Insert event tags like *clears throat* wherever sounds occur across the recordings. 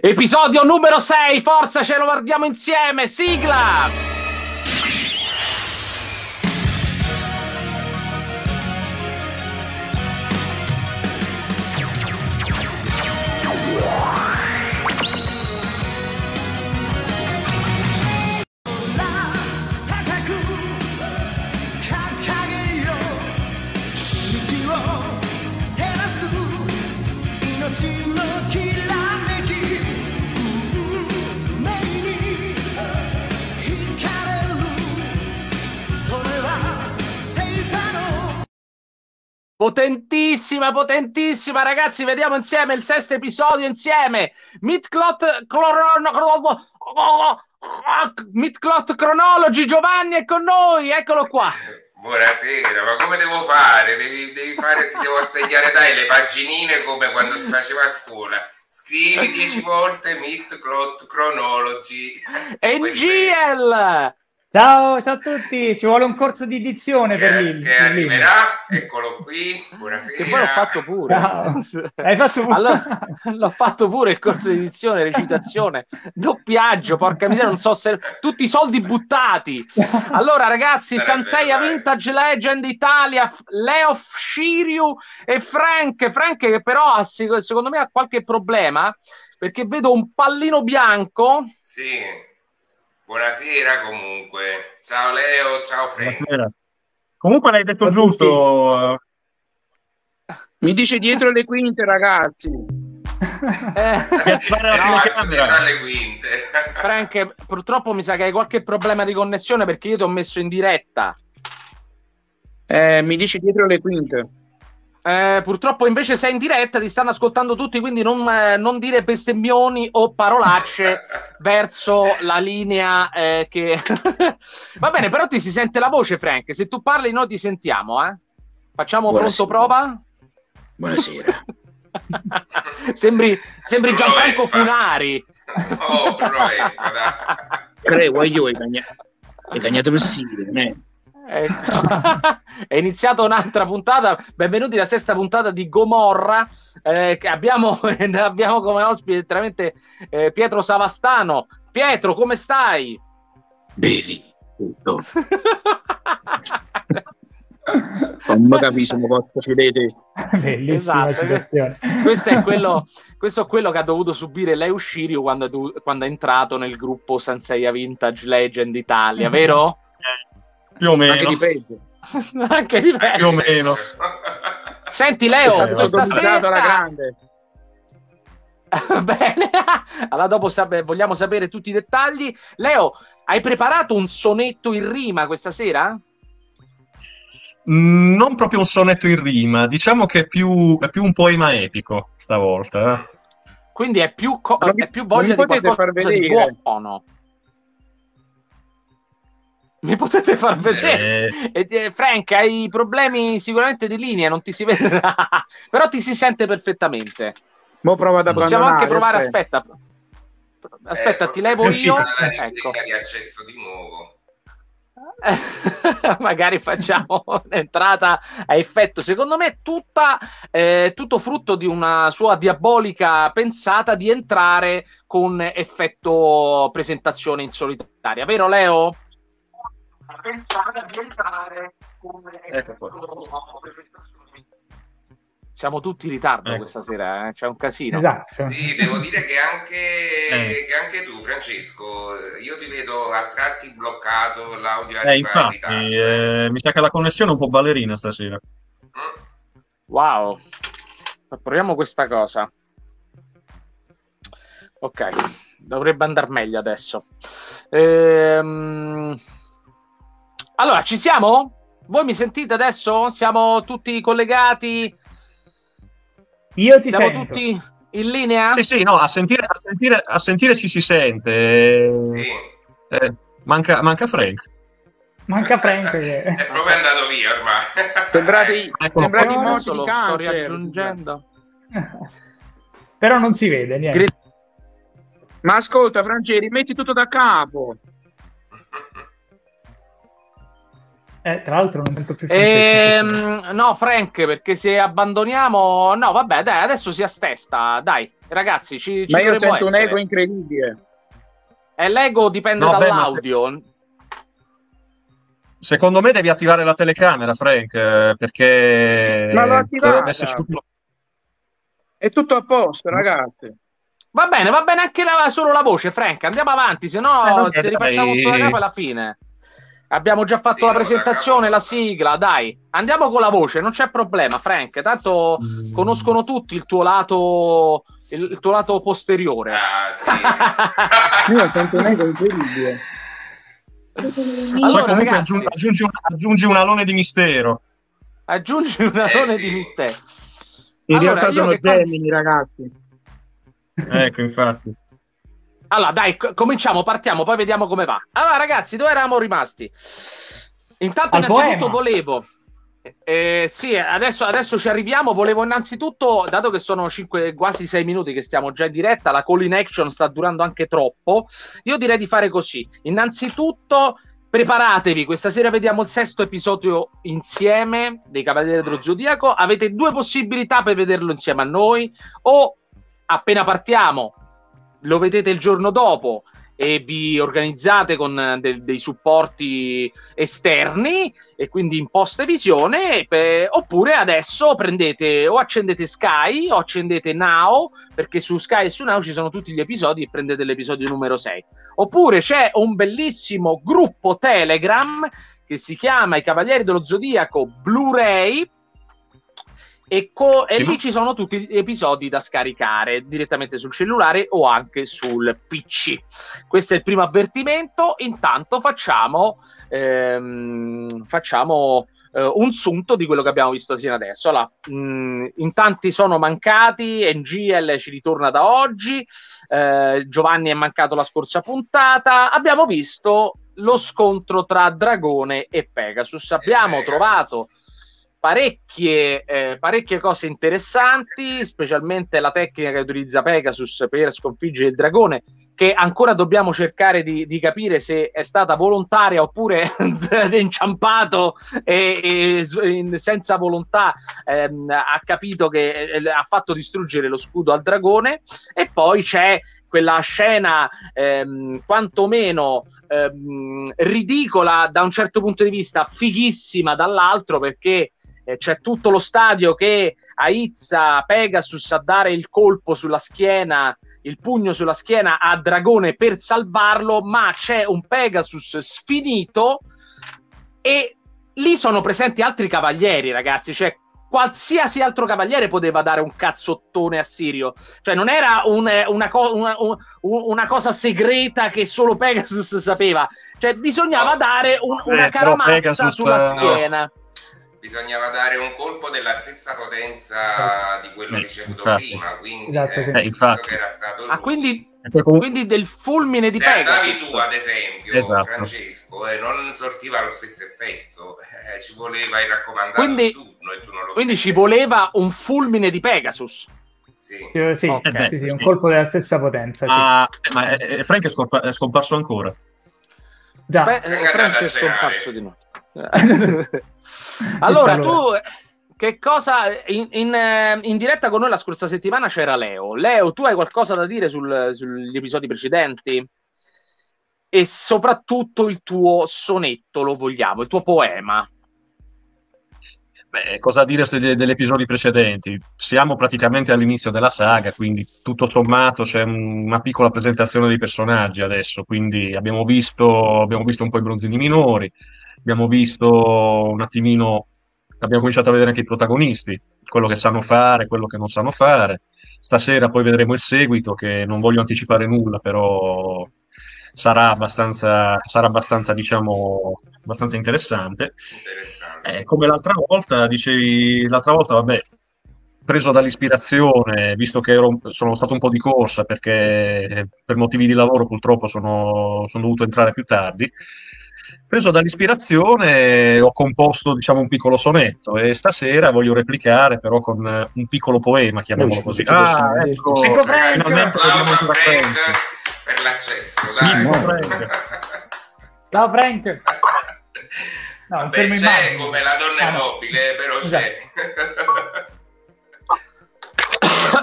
Episodio numero 6, forza ce lo guardiamo insieme, sigla! Potentissima, potentissima, ragazzi. Vediamo insieme il sesto episodio insieme. Midclot Midclot Chronology. Giovanni è con noi, eccolo qua. *laughs* Buonasera, ma come devo fare? Devi, devi fare, ti devo assegnare dai le paginine come quando si faceva a scuola. Scrivi dieci volte Midclot Chronology. NGL! Ciao, ciao a tutti, ci vuole un corso di dizione che, per Lilli. Che arriverà, eccolo qui, buonasera. Che poi l'ho fatto pure. *laughs* Hai fatto pure? Allora, *laughs* l'ho fatto pure il corso di dizione, recitazione, doppiaggio, porca miseria, non so se... Tutti i soldi buttati. Allora ragazzi, Sanseia Vintage Legend Italia, Leo Shiryu e Frank. Frank che però ha, secondo me ha qualche problema, perché vedo un pallino bianco. Sì Buonasera comunque. Ciao Leo, ciao Frank. Buonasera. Comunque l'hai detto Ciao giusto. Mi dice dietro le quinte, ragazzi. *laughs* Eh, no. *laughs* Frank, purtroppo mi sa che hai qualche problema di connessione perché io ti ho messo in diretta. Eh, mi dice dietro le quinte. Eh, purtroppo invece sei in diretta, ti stanno ascoltando tutti, quindi non, eh, non dire bestemmioni o parolacce *laughs* verso la linea eh, che... *laughs* Va bene, però ti si sente la voce, Frank. Se tu parli noi ti sentiamo, eh? Facciamo Buonasera. pronto prova? Buonasera. *laughs* sembri, sembri Gianfranco Funari. Oh, Espada. Creo, io hai cagnato per eh? Ecco. *laughs* è iniziata un'altra puntata. Benvenuti alla sesta puntata di Gomorra. Eh, abbiamo, *laughs* abbiamo come ospite letteralmente eh, Pietro Savastano. Pietro, come stai? Bevi tutto. *laughs* non capisco cosa credete. Bellissima esatto. questo, è quello, questo è quello che ha dovuto subire lei Uscirio quando, quando è entrato nel gruppo Sanseiya Vintage Legend Italia, vero? Più o meno. *laughs* Anche di peggio. Anche di peggio. Più o meno. Senti Leo, eh, questa sera... alla grande. *laughs* Bene, allora dopo sap- vogliamo sapere tutti i dettagli. Leo, hai preparato un sonetto in rima questa sera? Mm, non proprio un sonetto in rima, diciamo che è più, è più un poema epico stavolta. Eh. Quindi è più, co- è più voglia di qualcosa di buono *laughs* mi potete far vedere. Eh. E, Frank, hai problemi sicuramente di linea, non ti si vede, *laughs* però ti si sente perfettamente. Mo prova ad Possiamo anche provare, aspetta. Aspetta, eh, ti levo io. Ecco. di accesso di nuovo. *laughs* magari facciamo un'entrata a effetto. Secondo me, tutta, eh, tutto frutto di una sua diabolica pensata di entrare con effetto presentazione in solitaria, vero Leo? Pensare di entrare come ecco siamo tutti in ritardo ecco. questa sera, eh? c'è un casino. Esatto. Sì, devo dire che anche, eh. che anche, tu, Francesco, io ti vedo a tratti bloccato l'audio. Eh, infatti, eh, mi sa che la connessione è un po' ballerina stasera. Mm. Wow, proviamo questa cosa. Ok, dovrebbe andare meglio adesso. Ehm... Allora, ci siamo? Voi mi sentite adesso? Siamo tutti collegati? Io ti Siamo sento. tutti in linea? Sì, sì, no, a sentire, a sentire, a sentire ci si sente. Sì. Eh, manca, manca Frank. Manca Frank. Che... È proprio andato via ormai. Sembrati, *laughs* ecco, sembrati morti di lo cancer. sto riaggiungendo. *laughs* Però non si vede niente. Ma ascolta, Francesco, metti tutto da capo. *laughs* Eh, tra l'altro non sento più Francesco. Ehm, no, Frank, perché se abbandoniamo... No, vabbè, dai, adesso si assesta. Dai, ragazzi, ci, ci Ma io sento un essere. ego incredibile. E l'ego dipende No, beh, dall'audio. Secondo me devi attivare la telecamera, Frank, eh, perché Ma l'ho attivata. È tutto a posto, ragazzi. Va bene, va bene anche la- solo la voce, Frank. Andiamo avanti, se no Eh, se rifacciamo tutto da capo alla fine. Abbiamo già fatto Sì, la presentazione, la sigla, dai. Andiamo con la voce, non c'è problema, Frank. Tanto Mm. conoscono tutti il tuo lato il, il tuo lato posteriore. Ah, sì. *laughs* Io sento un ego incredibile. Poi Allora, comunque ragazzi, aggiungi, aggiungi un, aggiungi un alone di mistero. aggiungi una Eh, zona sì. di mistero. In Allora, realtà sono Gemini, ragazzi. Ecco, infatti. Allora, dai, co- cominciamo, partiamo, poi vediamo come va. Allora, ragazzi, dove eravamo rimasti? Intanto, Al innanzitutto, poema. volevo. eh, sì, adesso, adesso ci arriviamo. Volevo innanzitutto, dato che sono cinque, quasi sei minuti che stiamo già in diretta, la call in action sta durando anche troppo. Io direi di fare così. Innanzitutto, preparatevi. Questa sera vediamo il sesto episodio insieme dei Cavalieri dello Zodiaco. Avete due possibilità per vederlo insieme a noi, o appena partiamo lo vedete il giorno dopo e vi organizzate con eh, de- dei supporti esterni e quindi in post visione pe- oppure adesso prendete o accendete Sky o accendete Now perché su Sky e su Now ci sono tutti gli episodi e prendete l'episodio numero 6 oppure c'è un bellissimo gruppo Telegram che si chiama I Cavalieri dello Zodiaco Blu-ray e, co- e Sì, lì ma- ci sono tutti gli episodi da scaricare direttamente sul cellulare o anche sul PC. Questo è il primo avvertimento. Intanto facciamo, ehm, facciamo eh, un sunto di quello che abbiamo visto fino adesso. Allora, mh, in tanti sono mancati, NGL ci ritorna da oggi, eh, Giovanni è mancato la scorsa puntata. Abbiamo visto lo scontro tra Dragone e Pegasus. Abbiamo Pegasus. trovato parecchie, eh, parecchie cose interessanti, specialmente la tecnica che utilizza Pegasus per sconfiggere il dragone, che ancora dobbiamo cercare di, di capire se è stata volontaria oppure *laughs* inciampato e, e senza volontà ehm, ha capito che eh, ha fatto distruggere lo scudo al dragone. E poi c'è quella scena ehm, quantomeno ehm, ridicola da un certo punto di vista, fighissima dall'altro perché eh, c'è tutto lo stadio che aizza Pegasus a dare il colpo sulla schiena, il pugno sulla schiena a Dragone per salvarlo, ma c'è un Pegasus sfinito e lì sono presenti altri cavalieri, ragazzi, cioè qualsiasi altro cavaliere poteva dare un cazzottone a Sirio, cioè non era un- eh, una, co- una- un- una cosa segreta che solo Pegasus sapeva, cioè bisognava No. dare un- una Eh, caramazza Pegasus, sulla eh, schiena. Bisognava dare un colpo della stessa potenza di quello Eh, ricevuto infatti. prima, quindi Esatto, eh, Eh, infatti. che era stato Ah, quindi, quindi del fulmine di Se andavi Pegasus. tu, ad esempio, Esatto. Francesco, e non sortiva lo stesso effetto, eh, ci voleva il raccomandato Quindi- di turno e tu non lo Quindi ci voleva un fulmine di Pegasus. Sì. Sì, sì, Ok. sì, sì, un colpo della stessa potenza. Ah, eh, ma eh, eh, Frank è, scompa- è scomparso ancora. Già. Beh, eh, Frank è scomparso di noi. *laughs* allora, tu che cosa in, in, eh, in diretta con noi la scorsa settimana c'era Leo. Leo, tu hai qualcosa da dire sul- sugli episodi precedenti? E soprattutto il tuo sonetto, lo vogliamo, il tuo poema. Beh, cosa dire degli episodi precedenti? Siamo praticamente all'inizio della saga, quindi tutto sommato c'è un- una piccola presentazione dei personaggi adesso, quindi abbiamo visto, abbiamo visto un po' i bronzini minori, abbiamo visto un attimino, abbiamo cominciato a vedere anche i protagonisti, quello che sanno fare, quello che non sanno fare. Stasera poi vedremo il seguito, che non voglio anticipare nulla, però sarà abbastanza, sarà abbastanza, diciamo, abbastanza interessante. Interessante. Eh, come l'altra volta, dicevi, l'altra volta, vabbè, preso dall'ispirazione, visto che ero- sono stato un po' di corsa perché eh, per motivi di lavoro purtroppo sono, sono dovuto entrare più tardi, preso dall'ispirazione ho composto, diciamo, un piccolo sonetto e stasera voglio replicare però con eh, un piccolo poema, chiamiamolo così. Ah, ecco, Ragazzi, finalmente applauso vediamo a anche la Frank Frank. per l'accesso, dai. no, *laughs* Ciao Frank. No, Vabbè, c'è come la donna Ah, no. mobile, però c'è.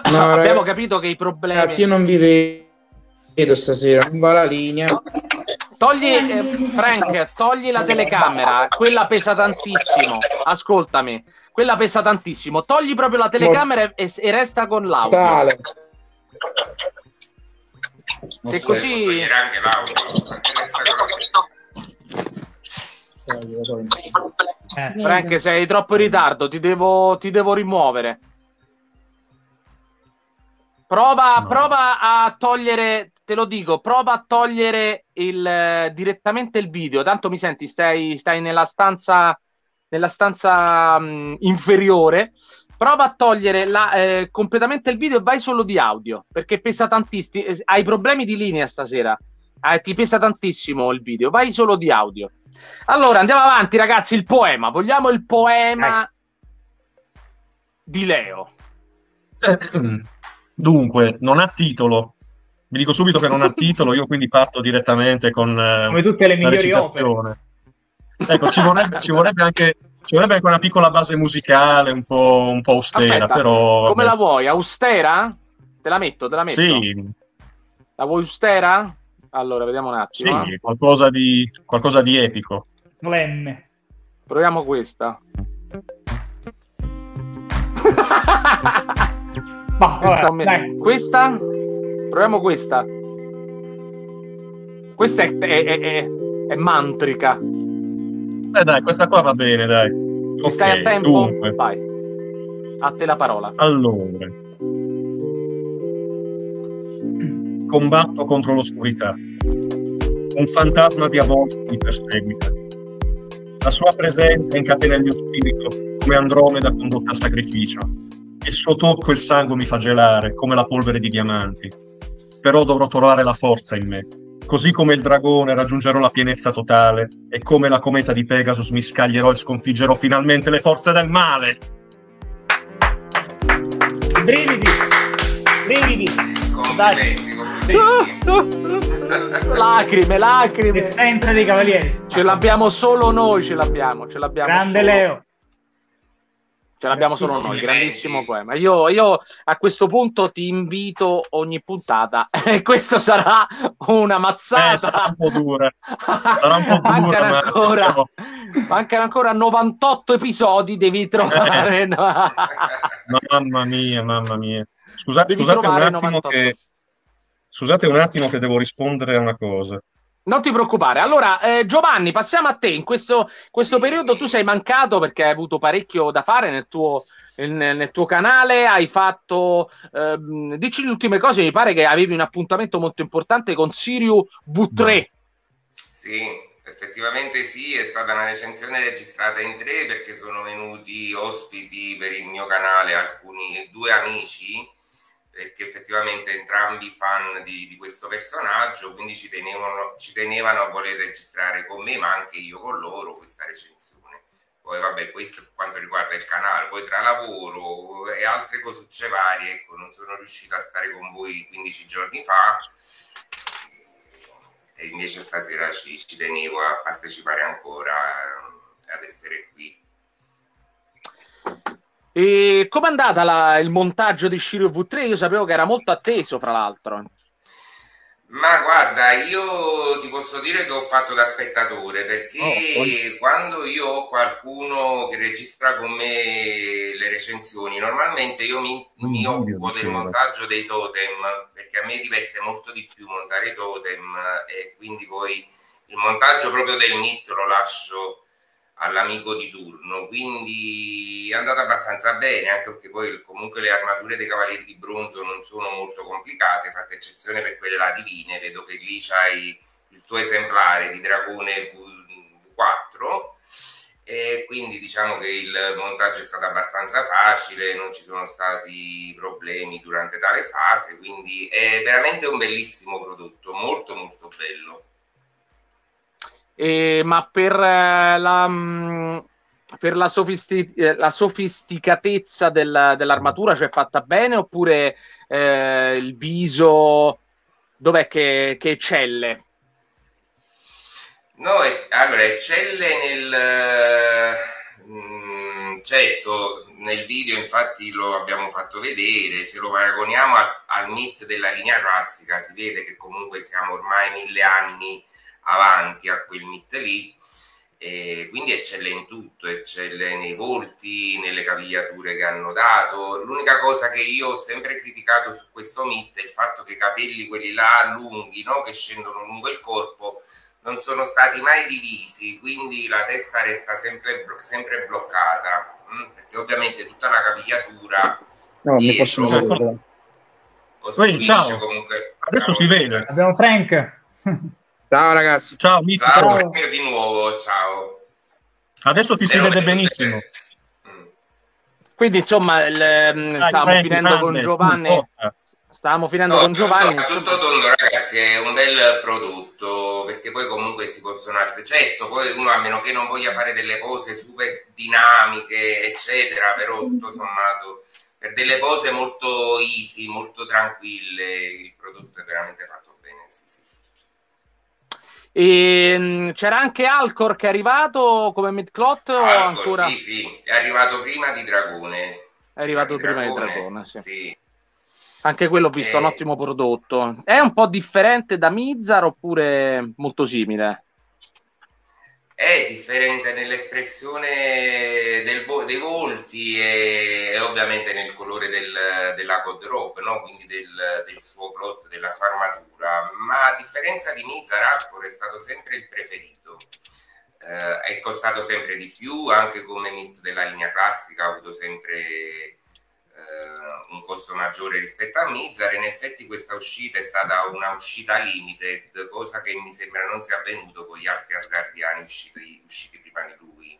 No, Abbiamo ragazzi, capito che i problemi. io non vi vedo stasera, non va la linea. Togli, eh, Frank, togli la telecamera, quella pesa tantissimo. Ascoltami, quella pesa tantissimo. Togli proprio la telecamera e, e resta con l'audio. Tale. Se così. Anche l'audio. Eh, Frank, sei troppo in ritardo, ti devo, ti devo rimuovere. Prova, No. prova a togliere, te lo dico, prova a togliere il, eh, direttamente il video. Tanto mi senti, stai, stai nella stanza, nella stanza mh, inferiore. Prova a togliere la- eh, completamente il video e vai solo di audio, perché pesa tantissimo. eh, Hai problemi di linea stasera. Eh, ti pesa tantissimo il video, vai solo di audio. Allora, andiamo avanti, ragazzi. Il poema. Vogliamo il poema di Leo. *clears throat* Dunque, non ha titolo. Vi dico subito che non ha *laughs* titolo, io quindi parto direttamente con eh, come tutte le migliori opere. Ecco, ci vorrebbe, ci vorrebbe anche, ci vorrebbe anche una piccola base musicale un po', un po' austera, Aspetta, però... Come vabbè. la vuoi? Austera? Te la metto, te la metto. Sì, La vuoi austera? Allora, vediamo un attimo. sì, eh. qualcosa di, qualcosa di epico. Solenne. Proviamo questa. Bah, *laughs* questa, vabbè, dai. questa? Proviamo questa. Questa è, è- è- è- mantrica. Eh dai, questa qua va bene, dai. Ci Ok, stai a tempo? dunque, Vai. A te la parola. allora. Combatto contro l'oscurità. Un fantasma diabolico mi perseguita. La sua presenza incatena il mio spirito come Andromeda condotta a sacrificio. Il suo tocco il sangue mi fa gelare come la polvere di diamanti. Però dovrò trovare la forza in me. Così come il dragone raggiungerò la pienezza totale e come la cometa di Pegasus mi scaglierò e sconfiggerò finalmente le forze del male. Brividi. Brividi. Complimenti. lacrime, lacrime. L'essenza dei cavalieri. Ce l'abbiamo solo noi, ce l'abbiamo, ce l'abbiamo Grande solo- Leo. Ce l'abbiamo solo noi, grandissimo poema. Io, io a questo punto ti invito ogni puntata *laughs* e questo sarà una Eh, mazzata. sarà un po' dura. Sarà un po' *laughs* dura, mancano, ma- ancora, mancano ancora 98 episodi, devi trovare. *laughs* Mamma mia, mamma mia. Scusate, scusate un attimo 98. che scusate un attimo che devo rispondere a una cosa. Non ti preoccupare. Allora, eh, Giovanni, passiamo a te. In questo, questo periodo tu sei mancato perché hai avuto parecchio da fare nel tuo, nel, nel tuo canale. Hai fatto. ehm, dici le ultime cose. Mi pare che avevi un appuntamento molto importante con Siriu V3. Sì, effettivamente sì, è stata una recensione registrata in tre perché sono venuti ospiti per il mio canale alcuni due amici perché effettivamente entrambi fan di, di questo personaggio, quindi ci tenevano, ci tenevano a voler registrare con me, ma anche io con loro questa recensione. Poi vabbè, questo per quanto riguarda il canale, poi tra lavoro e altre cosucce varie, ecco, non sono riuscito a stare con voi 15 giorni fa e invece stasera ci, ci tenevo a partecipare ancora, eh, ad essere qui. E com'è andata la- il montaggio di Shiryu V3? Io sapevo che era molto atteso, fra l'altro. Ma guarda, io ti posso dire che ho fatto da spettatore perché Oh, quando io ho qualcuno che registra con me le recensioni, normalmente io mi, mi Mm, occupo del montaggio dei totem perché a me diverte molto di più montare i totem e quindi poi il montaggio proprio del MIT lo lascio all'amico di turno, quindi è andata abbastanza bene, anche perché poi comunque le armature dei cavalieri di bronzo non sono molto complicate, fatta eccezione per quelle là divine, vedo che lì c'hai il tuo esemplare di dragone V- V4 e quindi diciamo che il montaggio è stato abbastanza facile, non ci sono stati problemi durante tale fase, quindi è veramente un bellissimo prodotto, molto molto bello. E- ma per eh, la, mh, per la, sofisti- eh, la sofisticatezza del- dell'armatura, cioè fatta bene, oppure eh, il viso dov'è che, che eccelle? No, è- allora eccelle nel... mm, certo, nel video infatti lo abbiamo fatto vedere, se lo paragoniamo al, al MIT della linea classica si vede che comunque siamo ormai mille anni avanti a quel MIT lì, e quindi eccelle in tutto, eccelle nei volti, nelle capigliature che hanno dato. L'unica cosa che io ho sempre criticato su questo MIT è il fatto che i capelli, quelli là lunghi, no? che scendono lungo il corpo, non sono stati mai divisi, quindi la testa resta sempre, sempre bloccata, mm? perché ovviamente tutta la capigliatura No, mi vedere. ostruisce ciao. comunque. Adesso si vede. Abbiamo Frank. Ciao ragazzi. Ciao, Mister. Ciao, di nuovo, ciao. Adesso ti si vede benissimo. Mm. Quindi, insomma, il, ehm, Dai, stavamo finendo con Giovanni. forza. Stavamo finendo No, con tutto, Giovanni. tutto tondo, ragazzi, è un bel prodotto perché poi comunque si possono altre. Certo, poi uno a meno che non voglia fare delle pose super dinamiche, eccetera, però tutto sommato per delle pose molto easy, molto tranquille, il prodotto è veramente fatto E, mh, c'era anche Alcor che è arrivato come midclot o Alcor, ancora sì, sì, è arrivato prima di Dragone. è arrivato Di prima di Dragone? Sì. sì. Anche quello ho visto, Eh. un ottimo prodotto. È un po' differente da Mizar oppure molto simile? È differente nell'espressione dei volti e, e ovviamente nel colore del, della God Rope, no? quindi del, del suo plot, della sua armatura, ma a differenza di Mizar, Alcor è stato sempre il preferito. Eh, è costato sempre di più, anche come Mint della linea classica ha avuto sempre eh, un costo maggiore rispetto a Mizar. In effetti questa uscita è stata una uscita limited, cosa che mi sembra non sia avvenuto con gli altri Asgardiani usciti, usciti prima di lui.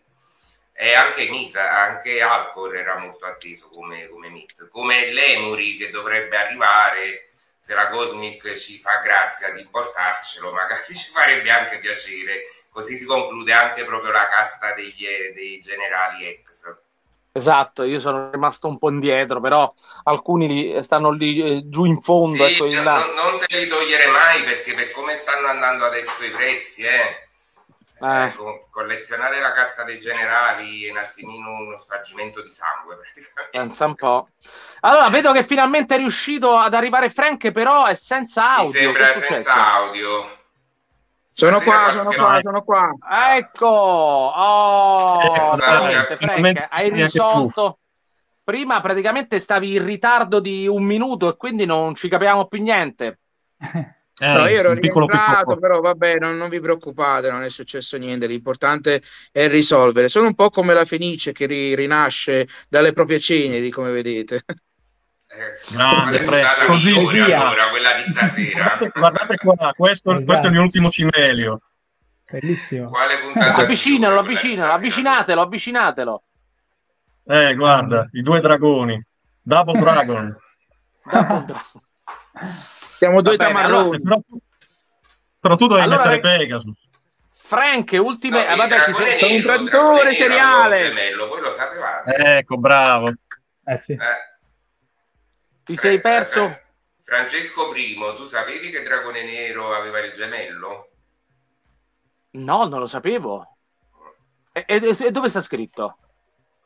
E anche Mizar, anche Alcor era molto atteso come, come Mit, come l'Emuri che dovrebbe arrivare. Se la Cosmic ci fa grazia di portarcelo, magari *laughs* ci farebbe anche piacere. Così si conclude anche proprio la casta degli, dei generali ex. Esatto, io sono rimasto un po' indietro, però alcuni stanno lì eh, giù in fondo, Sì, ecco in non, là. non te li togliere mai perché per come stanno andando adesso i prezzi, eh, Eh. eh, co- collezionare la casta dei generali è un attimino uno spargimento di sangue. Pensa un po'. Allora, vedo che finalmente è riuscito ad arrivare Frank, però è senza Mi audio. sembra è successo? senza audio. Sono qua, sono qua, sono qua. Ecco, oh, Eh, Frank, hai risolto. Prima praticamente stavi in ritardo di un minuto e quindi non ci capiamo più niente. Eh, No, io ero piccolo rientrato, piccolo. però vabbè, non, non vi preoccupate, non è successo niente, l'importante è risolvere. Sono un po' come la Fenice che ri- rinasce dalle proprie ceneri, come vedete. *laughs* Eh, Grande, così via. allora, quella di stasera. Guardate, *laughs* guardate qua, questo, Esatto. questo è il mio ultimo cimelio. Bellissimo. Quale puntata Avvicinalo, avvicinalo, avvicinatelo, avvicinatelo. Eh, guarda, i due dragoni. Double *laughs* Dragon. Siamo due Va bene, tamarroni. Eh, Però, però tu dovevi Allora, mettere rag- Pegasus. Frank, ultime... No, eh, vabbè, ci sei- Sono un traditore seriale. voi lo sapevate. Ecco, bravo. Eh sì. Eh. Ti sei Eh, perso? eh, Francesco I, tu sapevi che Dragone Nero aveva il gemello? No, non lo sapevo. E, e- e dove sta scritto?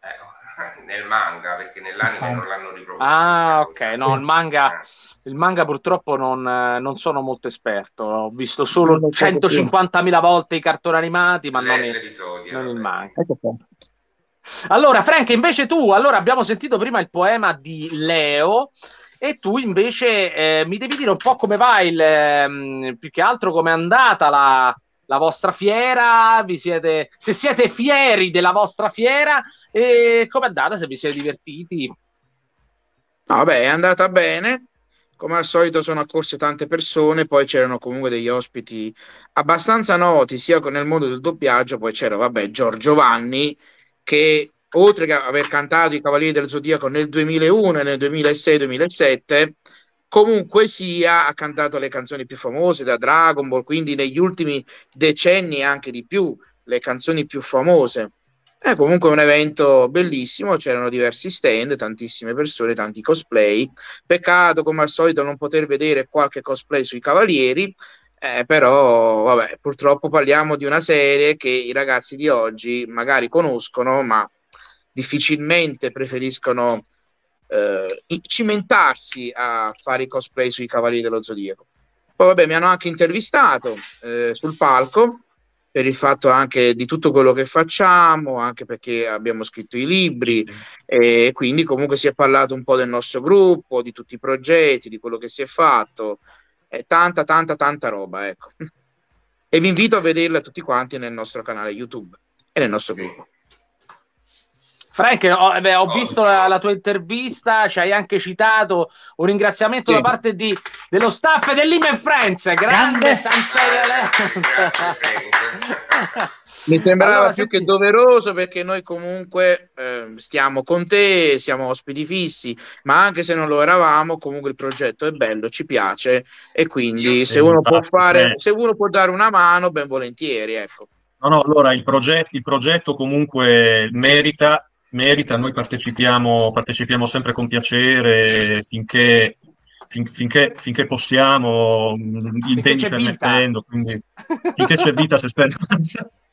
Eh, *laughs* nel manga, perché nell'anime non l'hanno riproposto. Ah, ok, cosa. no, il manga, Eh. il manga purtroppo non, eh, non sono molto esperto. Ho visto solo Non lo so 150.000 volte i cartoni animati, ma non, non il manga. sì. Ecco qua. Allora, Frank, invece tu, allora abbiamo sentito prima il poema di Leo e tu invece eh, mi devi dire un po' come va il, ehm, più che altro come è andata la, la vostra fiera, siete, se siete fieri della vostra fiera e come è andata, se vi siete divertiti. Vabbè, è andata bene. Come al solito sono accorse tante persone, poi c'erano comunque degli ospiti abbastanza noti sia nel mondo del doppiaggio, poi c'era, vabbè, Giorgio Vanni che oltre che aver cantato i Cavalieri del Zodiaco nel 2001 e nel 2006-2007, comunque sia ha cantato le canzoni più famose da Dragon Ball, quindi negli ultimi decenni anche di più, le canzoni più famose. È comunque un evento bellissimo, c'erano diversi stand, tantissime persone, tanti cosplay. Peccato come al solito non poter vedere qualche cosplay sui Cavalieri, Eh, però, vabbè, purtroppo parliamo di una serie che i ragazzi di oggi magari conoscono, ma difficilmente preferiscono eh, cimentarsi a fare i cosplay sui Cavalieri dello Zodiaco. Poi, vabbè, mi hanno anche intervistato eh, sul palco per il fatto anche di tutto quello che facciamo, anche perché abbiamo scritto i libri e quindi comunque si è parlato un po' del nostro gruppo, di tutti i progetti, di quello che si è fatto, è tanta, tanta, tanta roba, ecco. E vi invito a vederla tutti quanti nel nostro canale YouTube e nel nostro Sì. gruppo. Frank, ho, beh, ho Oh, visto la, la tua intervista, ci hai anche citato un ringraziamento Sì. da parte di- dello staff dell'Ime Friends, grande Grande. Grazie, Lens. *laughs* Frank. Mi sembrava Allora, più senti- che doveroso perché noi comunque eh, stiamo con te, siamo ospiti fissi, ma anche se non lo eravamo, comunque il progetto è bello, ci piace e quindi se uno fare, se uno può dare una mano, ben volentieri, ecco. No, no, allora il, proget- il progetto comunque merita, merita, noi partecipiamo, partecipiamo sempre con piacere finché, fin- finché, finché possiamo, gli impegni permettendo, quindi finché c'è vita c'è speranza. *laughs*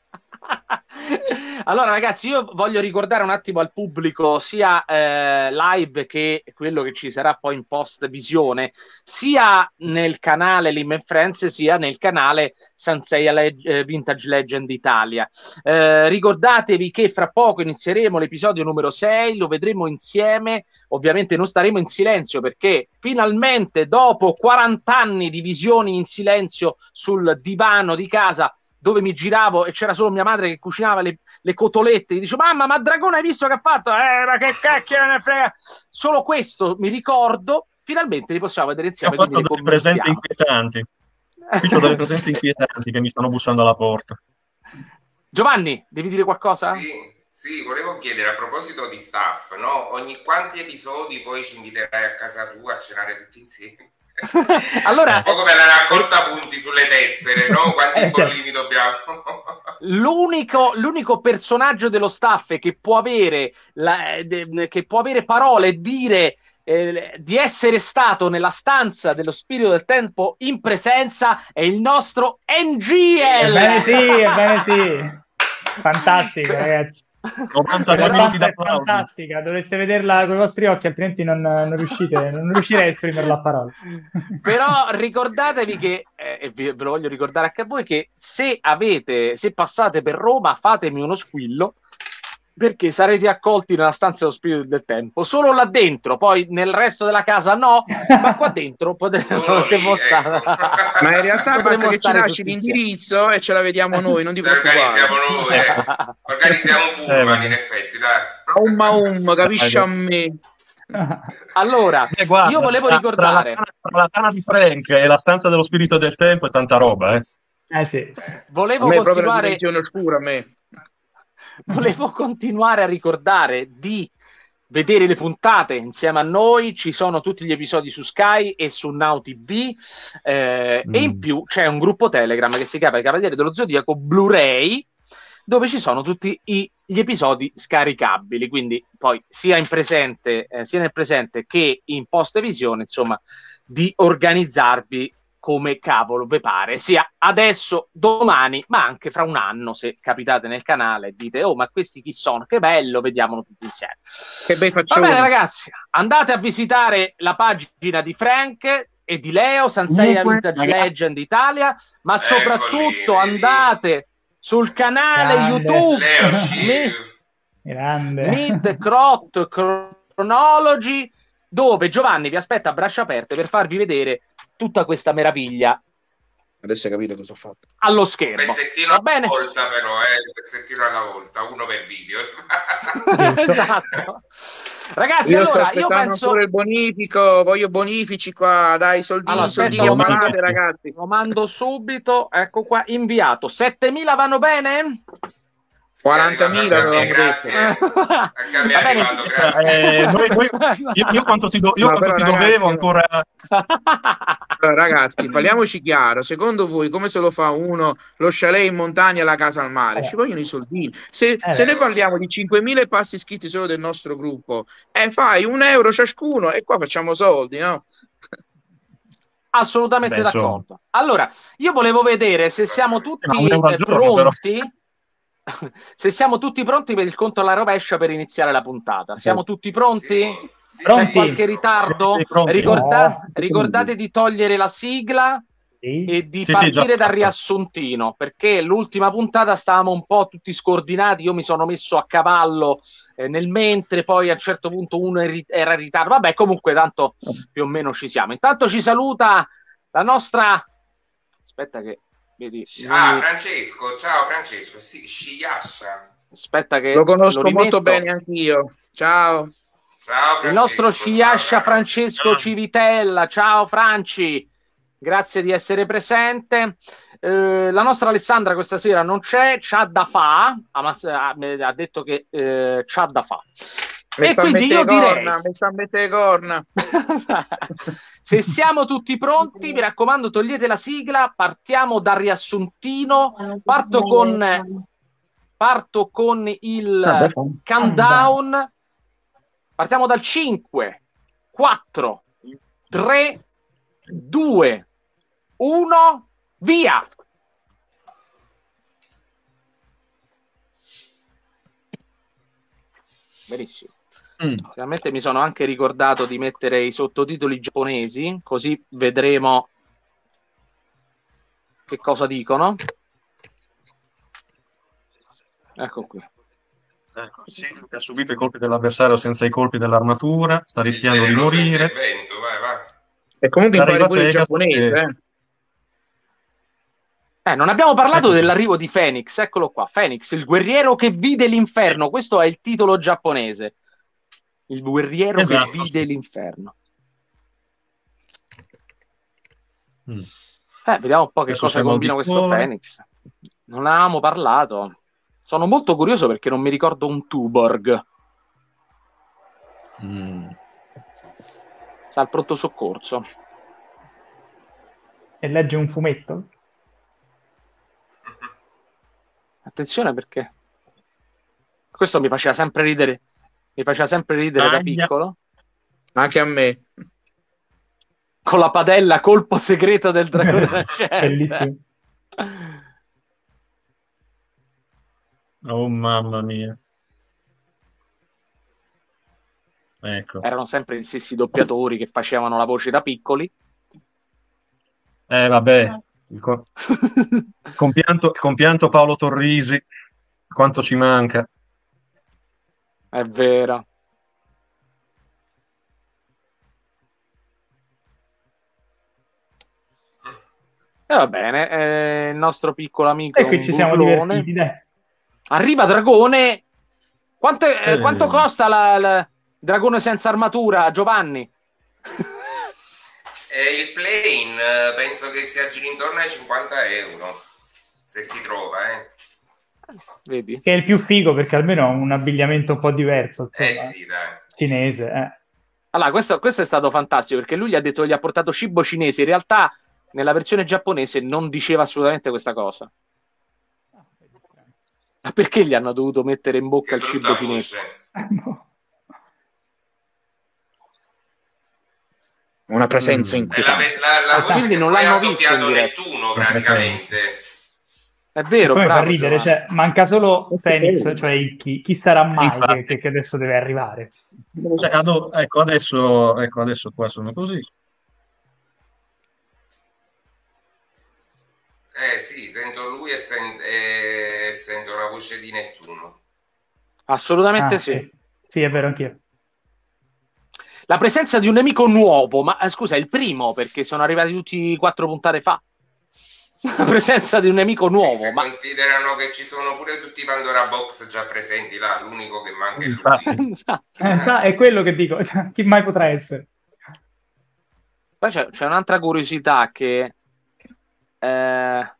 *laughs* Allora, ragazzi, io voglio ricordare un attimo al pubblico, sia eh, live che quello che ci sarà poi in post visione, sia nel canale Lim Friends, sia nel canale Sanseiya Leg- eh, Vintage Legend Italia. Eh, ricordatevi che fra poco inizieremo l'episodio numero 6, lo vedremo insieme. Ovviamente non staremo in silenzio perché finalmente, dopo 40 anni di visioni in silenzio sul divano di casa, dove mi giravo e c'era solo mia madre che cucinava le, le cotolette, gli dice mamma ma Dragone hai visto che ha fatto? Eh ma che cacchio me ne frega solo questo mi ricordo finalmente li possiamo vedere Ho insieme fatto quindi delle presenze inquietanti. Qui ho delle presenze inquietanti che mi stanno bussando alla porta. Giovanni devi dire qualcosa? Sì, sì, volevo chiedere a proposito di staff, no? Ogni quanti episodi poi ci inviterai a casa tua a cenare tutti insieme? *laughs* allora Un po' come la raccolta punti sulle tessere, no? Quanti *laughs* Eh, certo. bollini dobbiamo? *laughs* L'unico, l'unico personaggio dello staff che può avere, la- de- che può avere parole e dire eh, di essere stato nella stanza dello spirito del tempo in presenza è il nostro NGL. Ebbene sì, ebbene sì. Fantastico, ragazzi. 92 Quella minuti stanza è d'applauso. fantastica, dovreste vederla con i vostri occhi, altrimenti non, non riuscite, non riuscirei a esprimerla a parole. Però ricordatevi che, eh, e ve lo voglio ricordare anche a voi, che se avete, se passate per Roma, fatemi uno squillo, perché sarete accolti nella stanza dello spirito del tempo. Solo là dentro, poi nel resto della casa no, ma qua dentro potrete, Solo potremo lì, stare. ecco. Ma in realtà Potremmo basta che ci stare insieme. l'indirizzo e ce la vediamo noi, non ti Ci organizziamo preoccupare. noi, eh. *laughs* Organizziamo un Eh, pullman, vabbè. in effetti, dai. Um a um, capisci a me? *laughs* Allora, Eh, guarda, io volevo ricordare, Tra la, tra la tana di Frank e la stanza dello spirito del tempo è tanta roba, eh. Eh sì. A volevo me è proprio la continuare dimensione oscura, a me. Volevo continuare a ricordare di vedere le puntate insieme a noi. Ci sono tutti gli episodi su Sky e su Now TV. eh, E in Mm. più c'è un gruppo Telegram che si chiama I Cavalieri dello Zodiaco Blu-ray, dove ci sono tutti i- gli episodi scaricabili. Quindi poi sia in presente, eh, sia nel presente che in post visione, insomma, di organizzarvi come cavolo vi pare, sia adesso, domani, ma anche fra un anno, se capitate nel canale e dite, oh, ma questi chi sono? Che bello, vediamolo tutti insieme. Che bei Va faccioni. bene, ragazzi, andate a visitare la pagina di Frank e di Leo, Comunque, Vintage Legend Italia, ma Eccoli, soprattutto andate sul canale Grande. YouTube Leo, sì. *laughs* Grande. Mid Crot Chronology, dove Giovanni vi aspetta a braccia aperte per farvi vedere tutta questa meraviglia Adesso hai capito cosa ho fatto. allo schermo. pezzettino Va alla bene? volta, però, eh, pezzettino alla volta, uno per video. *laughs* Esatto. Ragazzi, Io allora io penso ancora il bonifico, voglio bonifici qua, dai, soldini, Allora, soldini aspetta, lo malate, mando- ragazzi. lo mando subito, ecco qua, inviato. 7000 vanno bene? 40.000 Anche a me, avevamo. Anche a me è arrivato, grazie. Eh, noi- noi- *laughs* io, io quanto ti, do- io No, quanto ti dovevo ragazzi, ancora Allora, ragazzi, parliamoci chiaro. Secondo voi come se lo fa uno lo chalet in montagna e la casa al mare? Eh. Ci vogliono i soldini. Se, Eh, se noi parliamo di 5.000 passi iscritti solo del nostro gruppo, eh, fai un euro ciascuno e qua facciamo soldi, no? Assolutamente Beh, d'accordo. Allora, io volevo vedere se siamo tutti eh, giorno, pronti. *laughs* Se siamo tutti pronti per il conto alla rovescia per iniziare la puntata. Siamo tutti pronti? Sì, sì, Pronti? C'è qualche ritardo? Sì, pronti. Ricorda- No. ricordate di togliere la sigla Sì. e di Sì, sì, già partire dal riassuntino perché l'ultima puntata stavamo un po' tutti scordinati. Io mi sono messo a cavallo eh, nel mentre, poi a un certo punto uno era in ritardo. Vabbè, comunque, tanto più o meno ci siamo. Intanto ci saluta la nostra. Aspetta, che vedi. Ah, mi- Francesco, ciao Francesco, sì, Scigliascia. Aspetta, che Lo conosco lo molto bene anch'io. Ciao. Ciao. Il nostro ciao, Sciascia caro. Francesco Civitella. Ciao Franci, grazie di essere presente. Eh, la nostra Alessandra questa sera non c'è, c'ha da fa, ha, ha- detto che eh, c'ha da fa. Mi E quindi io direi, corna, mi sta a mettere corna. *laughs* se siamo tutti pronti, mi raccomando, togliete la sigla, partiamo dal riassuntino, parto con, parto con il countdown, partiamo dal 5, 4, 3, 2, 1, via! Benissimo. Mm. Finalmente mi sono anche ricordato di mettere i sottotitoli giapponesi, così vedremo che cosa dicono. Ecco qui. Ecco, sì, che ha subito i colpi dell'avversario senza i colpi dell'armatura, sta rischiando di morire. intervento, vai, vai. E comunque impari pure il giapponese. che- eh. Eh, non abbiamo parlato Ecco. dell'arrivo di Phoenix, eccolo qua. Phoenix, il guerriero che vide l'inferno. Questo è il titolo giapponese. Il guerriero Esatto, che vide l'inferno. Mm. Eh, vediamo un po' che Adesso cosa combina questo. Phoenix. Non avevamo parlato. Sono molto curioso perché non mi ricordo un Tuborg. Mm. Sa al pronto soccorso. E legge un fumetto? Attenzione perché questo mi faceva sempre ridere. Mi faceva sempre ridere da Aia. piccolo. Anche a me. Con la padella colpo segreto del dragone *laughs* nascente. Bellissimo. Oh mamma mia. Ecco. Erano sempre gli stessi doppiatori che facevano la voce da piccoli. Eh vabbè, co- *laughs* compianto, compianto Paolo Torrisi, quanto ci manca. È vero. E va bene, eh, il nostro piccolo amico E è qui ci siamo divertiti, dai. Arriva Dragone. Quanto, è- Eh. quanto costa la, la- Dragone senza armatura, Giovanni? *laughs* E il plane eh, penso che si aggiri intorno ai 50 euro, se si trova, eh. Vedi? Che è il più figo perché almeno ha un abbigliamento un po' diverso, Eh insomma, sì, dai. cinese. eh. Allora, questo, questo è stato fantastico perché lui gli ha detto che gli ha portato cibo cinese. In realtà, nella versione giapponese non diceva assolutamente questa cosa. Ma perché gli hanno dovuto mettere in bocca Che il cibo cinese? *laughs* No. Una presenza Mm. Eh, La, inquietante. la, la Ah, voce quindi non l'hanno ha visto in diretta. Nettuno praticamente. È vero, Poi fa ridere, cioè, manca solo Phoenix, cioè chi, chi sarà mai Infatti. che, che- adesso deve arrivare. Cioè, ado- ecco, adesso, ecco, adesso qua sono così. Eh sì, sento lui e, sen- e sento la voce di Nettuno. Assolutamente Ah, sì. Sì, è vero, anch'io. La presenza di un nemico nuovo, ma eh, scusa, è il primo perché sono arrivati tutti quattro puntate fa. *laughs* La presenza di un nemico Sì, nuovo, se ma considerano che ci sono pure tutti i Pandora Box già presenti là, l'unico che manca è lui. Eh, sa- è quello che dico, *laughs* cioè, chi mai potrà essere? Poi c'è, c'è un'altra curiosità che eh,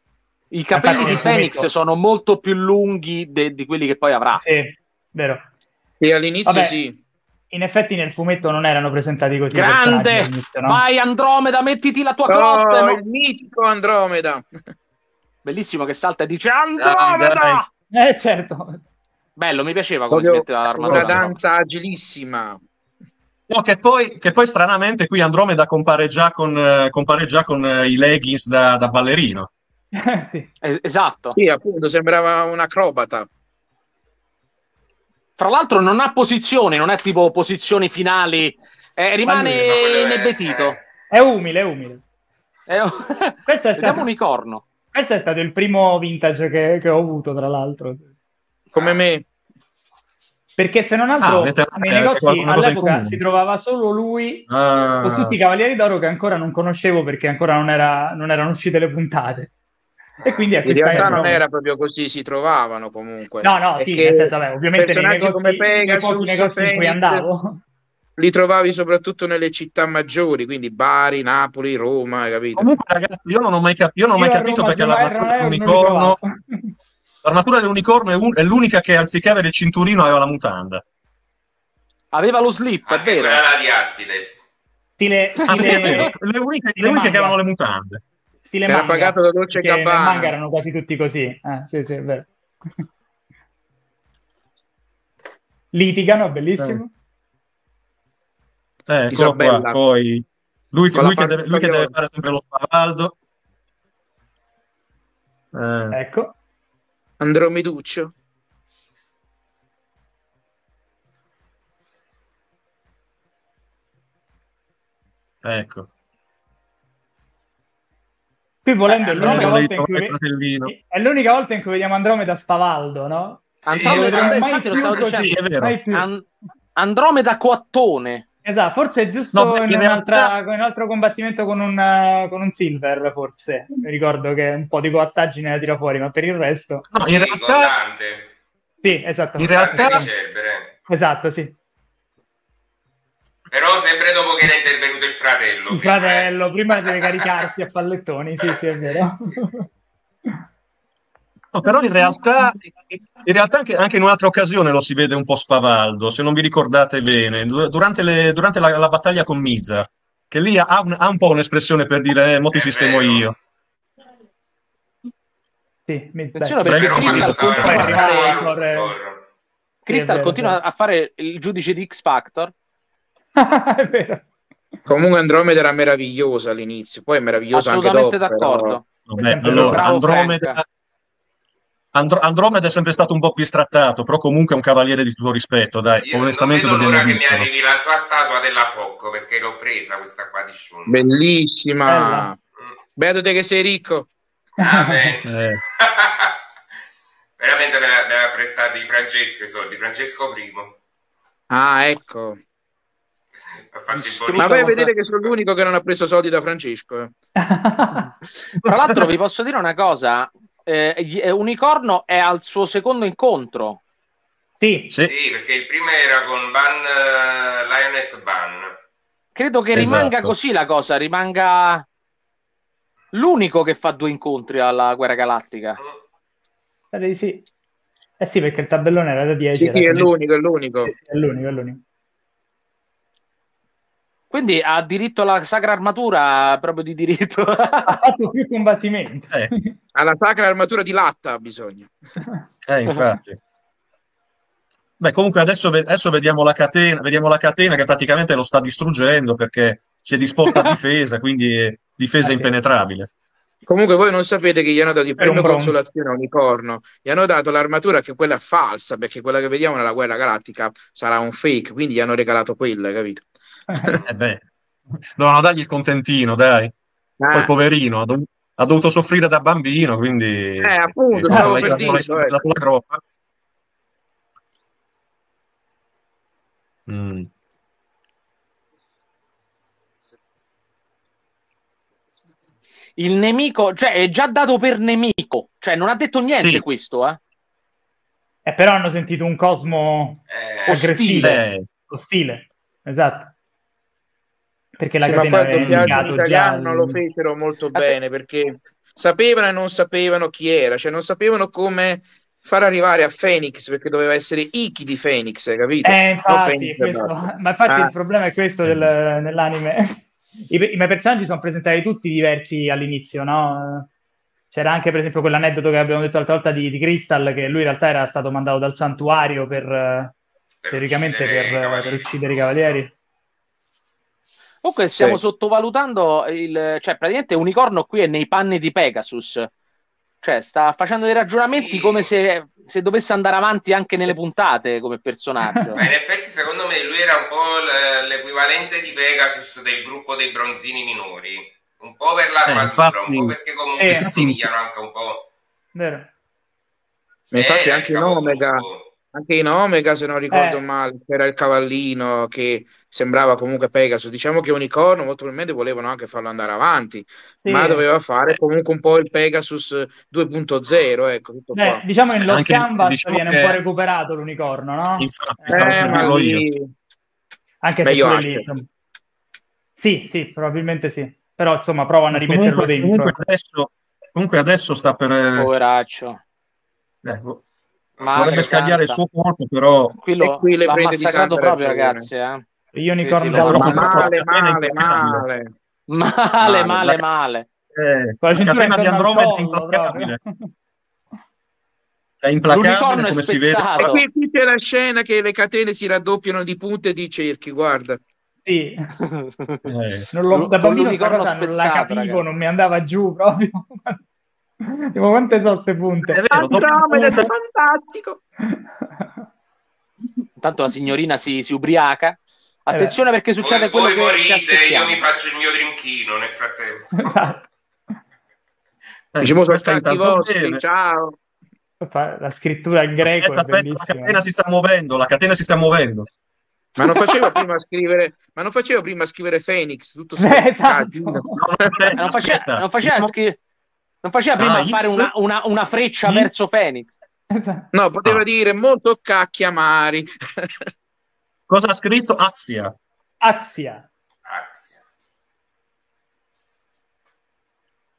i capelli di Phoenix sono molto più lunghi de- di quelli che poi avrà. Sì, vero. Sì, all'inizio Vabbè. sì. In effetti nel fumetto non erano presentati così. Grande! all'inizio, no? Vai Andromeda, mettiti la tua Oh, crotte. mo- il mitico Andromeda. Bellissimo che salta e dice Andromeda! Dai. Eh, certo. Bello, mi piaceva come si Proprio metteva una l'armatura. danza agilissima. No, che poi, che poi stranamente qui Andromeda compare già con, eh, compare già con eh, i leggings da, da ballerino. *laughs* sì. Es- esatto. Sì, appunto, sembrava un acrobata. Fra l'altro non ha posizioni, non è tipo posizioni finali, eh, rimane Ma quello è- inebetito. È umile, è umile. Eh, *laughs* Questo è stato, unicorno. questo è stato il primo vintage che, che ho avuto, tra l'altro. Come me. Perché se non Ah, altro avete- nei negozi in all'epoca si trovava solo lui Ah, con tutti i Cavalieri d'Oro che ancora non conoscevo perché ancora non, era- non erano uscite le puntate. E quindi a In realtà era- non era proprio così, si trovavano comunque. No, no, È sì, nel senso, vabbè, ovviamente nei negozi, come nei Pegasus, pochi negozi in cui andavo. Li trovavi soprattutto nelle città maggiori, quindi Bari, Napoli, Roma, capito? Comunque, ragazzi, io non ho mai, cap- io non ho mai capito Roma perché l'armatura li dell'unicorno, *laughs* l'armatura dell'unicorno è, un- è l'unica che anziché avere il cinturino aveva la mutanda. Aveva lo slip, è Anche vero. quella di Aspides. Stile, Ah, sì, è vero. stile, Le uniche, stile le uniche che avevano le mutande. Stile Era manga, pagato da Dolce perché nel Gabbana. manga erano quasi tutti così. Eh, sì, sì, è vero. *laughs* Litigano, bellissimo. Eh, Isabella. qua. Poi lui, lui che deve, lui che deve fare sempre lo spavaldo. Eh, Ecco. Andromeduccio. ecco. Qui volendo è Eh, l'unica, Andromeda volta in cui ve- è l'unica volta in cui vediamo Andromeda spavaldo, no? Andromeda- eh, mai lo così, è mai più. Andromeda coattone. Esatto, forse è giusto No, in in, realtà- in un altro combattimento con un, eh, con un Silver, forse. Mi ricordo che un po' di coattaggine la tira fuori, ma per il resto... No, in realtà. Sì, esatto. In realtà-. Esatto, sì. Però sempre dopo che era intervenuto il fratello. Il prima, eh. fratello, prima deve caricarsi a pallettoni, sì, sì, è vero. Sì, sì. no, però in realtà, in realtà anche, anche in un'altra occasione lo si vede un po' spavaldo, se non vi ricordate bene, Du- durante, le- durante la, la battaglia con Mizar, che lì ha un, ha un po' un'espressione per dire, eh, mo ti È sistemo vero. io. Sì, mi- beh, perché Crystal continua fare, Crystal a fare il giudice di X Factor. *laughs* è vero. Comunque Andromeda era meravigliosa all'inizio, poi è meravigliosa anche Assolutamente dopo. d'accordo. però- Vabbè, allora, Andromeda. Andro- Andromeda è sempre stato un po' bistrattato, però comunque è un cavaliere di tutto rispetto, dai, Io onestamente non vedo l'ora che mi arrivi la sua statua della Focco perché l'ho presa questa qua di Shun. Bellissima. Bella. Mm. Beato te che sei ricco. Vabbè. Eh, *laughs* Veramente me l'ha, me l'ha prestati Francesco i soldi, Francesco I. Ah, ecco. Ha fatto il Distrutto Ma bonito. voi vedete che sono l'unico che non ha preso soldi da Francesco. eh. *laughs* Tra l'altro vi posso dire una cosa, eh, eh, Unicorno è al suo secondo incontro. sì, sì. Sì, perché il primo era con Ban eh, Lionet Ban. Credo che Esatto. rimanga così la cosa, rimanga l'unico che fa due incontri alla Guerra Galattica. direi di sì. Eh sì, perché il tabellone era da 10. Sì, era sì, è l'unico, è l'unico. Sì, È l'unico, è l'unico. Quindi ha diritto alla sacra armatura proprio di diritto. *laughs* Ha fatto più combattimenti. Eh. *laughs* Alla sacra armatura di latta ha bisogno. Eh, infatti. Beh, comunque adesso, adesso vediamo, la catena, vediamo la catena che praticamente lo sta distruggendo perché si è disposta a *laughs* difesa, quindi è difesa Ah, sì. impenetrabile. Comunque voi non sapete che gli hanno dato il bronzo. consolazione a Unicorno. Gli hanno dato l'armatura che quella è falsa, perché quella che vediamo nella guerra galattica sarà un fake, quindi gli hanno regalato quella, capito? Eh beh, dovevano dargli il contentino, dai. Poi Ah, poverino, ha, dov- ha dovuto soffrire da bambino, quindi... Eh, appunto, stavo la- per con la- la- la groppa. Mm. Il nemico, cioè è già dato per nemico, cioè non ha detto niente Sì. questo, eh. Eh, però hanno sentito un cosmo Eh, aggressivo, Eh, ostile. Esatto. Perché la Sì, ma catena poi il doppiaggio indicato già... italiano non lo fecero molto Ah, bene, perché sapevano e non sapevano chi era, cioè non sapevano come far arrivare a Phoenix, perché doveva essere Iki di Phoenix, hai capito? Eh, infatti, Phoenix, questo- basta. ma infatti Ah. il problema è questo del- nell'anime. I, I miei personaggi sono presentati tutti diversi all'inizio, no? C'era anche, per esempio, quell'aneddoto che abbiamo detto l'altra volta di, di Crystal, che lui in realtà era stato mandato dal santuario per, eh, per teoricamente uccidere per, per uccidere i cavalieri. Comunque stiamo sì. sottovalutando il... Cioè, praticamente Unicorno qui è nei panni di Pegasus. Cioè, sta facendo dei ragionamenti sì. come se, se, dovesse andare avanti anche nelle puntate come personaggio. *laughs* Ma in effetti, secondo me, lui era un po' l'equivalente di Pegasus del gruppo dei bronzini minori. Un po' per l'armatura, eh, un po' perché comunque eh, si somigliano anche un po'. Vero. Ma infatti anche in Omega, anche in Omega, se non ricordo eh. male, c'era il cavallino che sembrava comunque Pegasus. Diciamo che Unicorno molto probabilmente volevano anche farlo andare avanti, sì. ma doveva fare comunque un po' il Pegasus 2.0. Ecco, tutto Beh, diciamo in Lost anche, Canvas diciamo viene che... un po' recuperato l'Unicorno, no? Infatti, eh, ma lì... Anche se pure lì. Sì, sì, probabilmente sì. Però insomma provano a rimetterlo comunque, dentro. Comunque adesso, comunque adesso sta per... Poveraccio. Ecco, vorrebbe scagliare il suo corpo, però qui, lo, qui le l'ha massacrato proprio, ragazzi. Eh. Unicorn sì, sì, no, ma male, male, male, male, male, male. Eh, la catena di Andromeda è *laughs* implacabile. È implacabile come si vede. E qui, qui c'è la scena che le catene si raddoppiano di punte e di cerchi, guarda. Sì, eh. non lo, da bambino cosa non la capivo, ragazzi. non mi andava giù proprio. *laughs* Tipo, quante sono queste punte? È vero, Andromeda, è fantastico. Intanto la signorina si, si ubriaca. Attenzione eh perché succede voi, quello voi che morite, io mi faccio il mio drinchino nel frattempo. *laughs* Esatto. Eh, diciamo sono stati vostri, ciao. La scrittura in greco aspetta, è bellissima. la catena si sta muovendo, la catena si sta muovendo. Ma non faceva prima scrivere, ma non faceva prima scrivere Phoenix, tutto eh, esatto. no, non, faceva, non faceva scrivere non faceva prima ah, fare una, una, una, freccia verso Phoenix? No, poteva ah. dire molto cacchia Mari. Cosa ha scritto? Axia. Axia. Axia.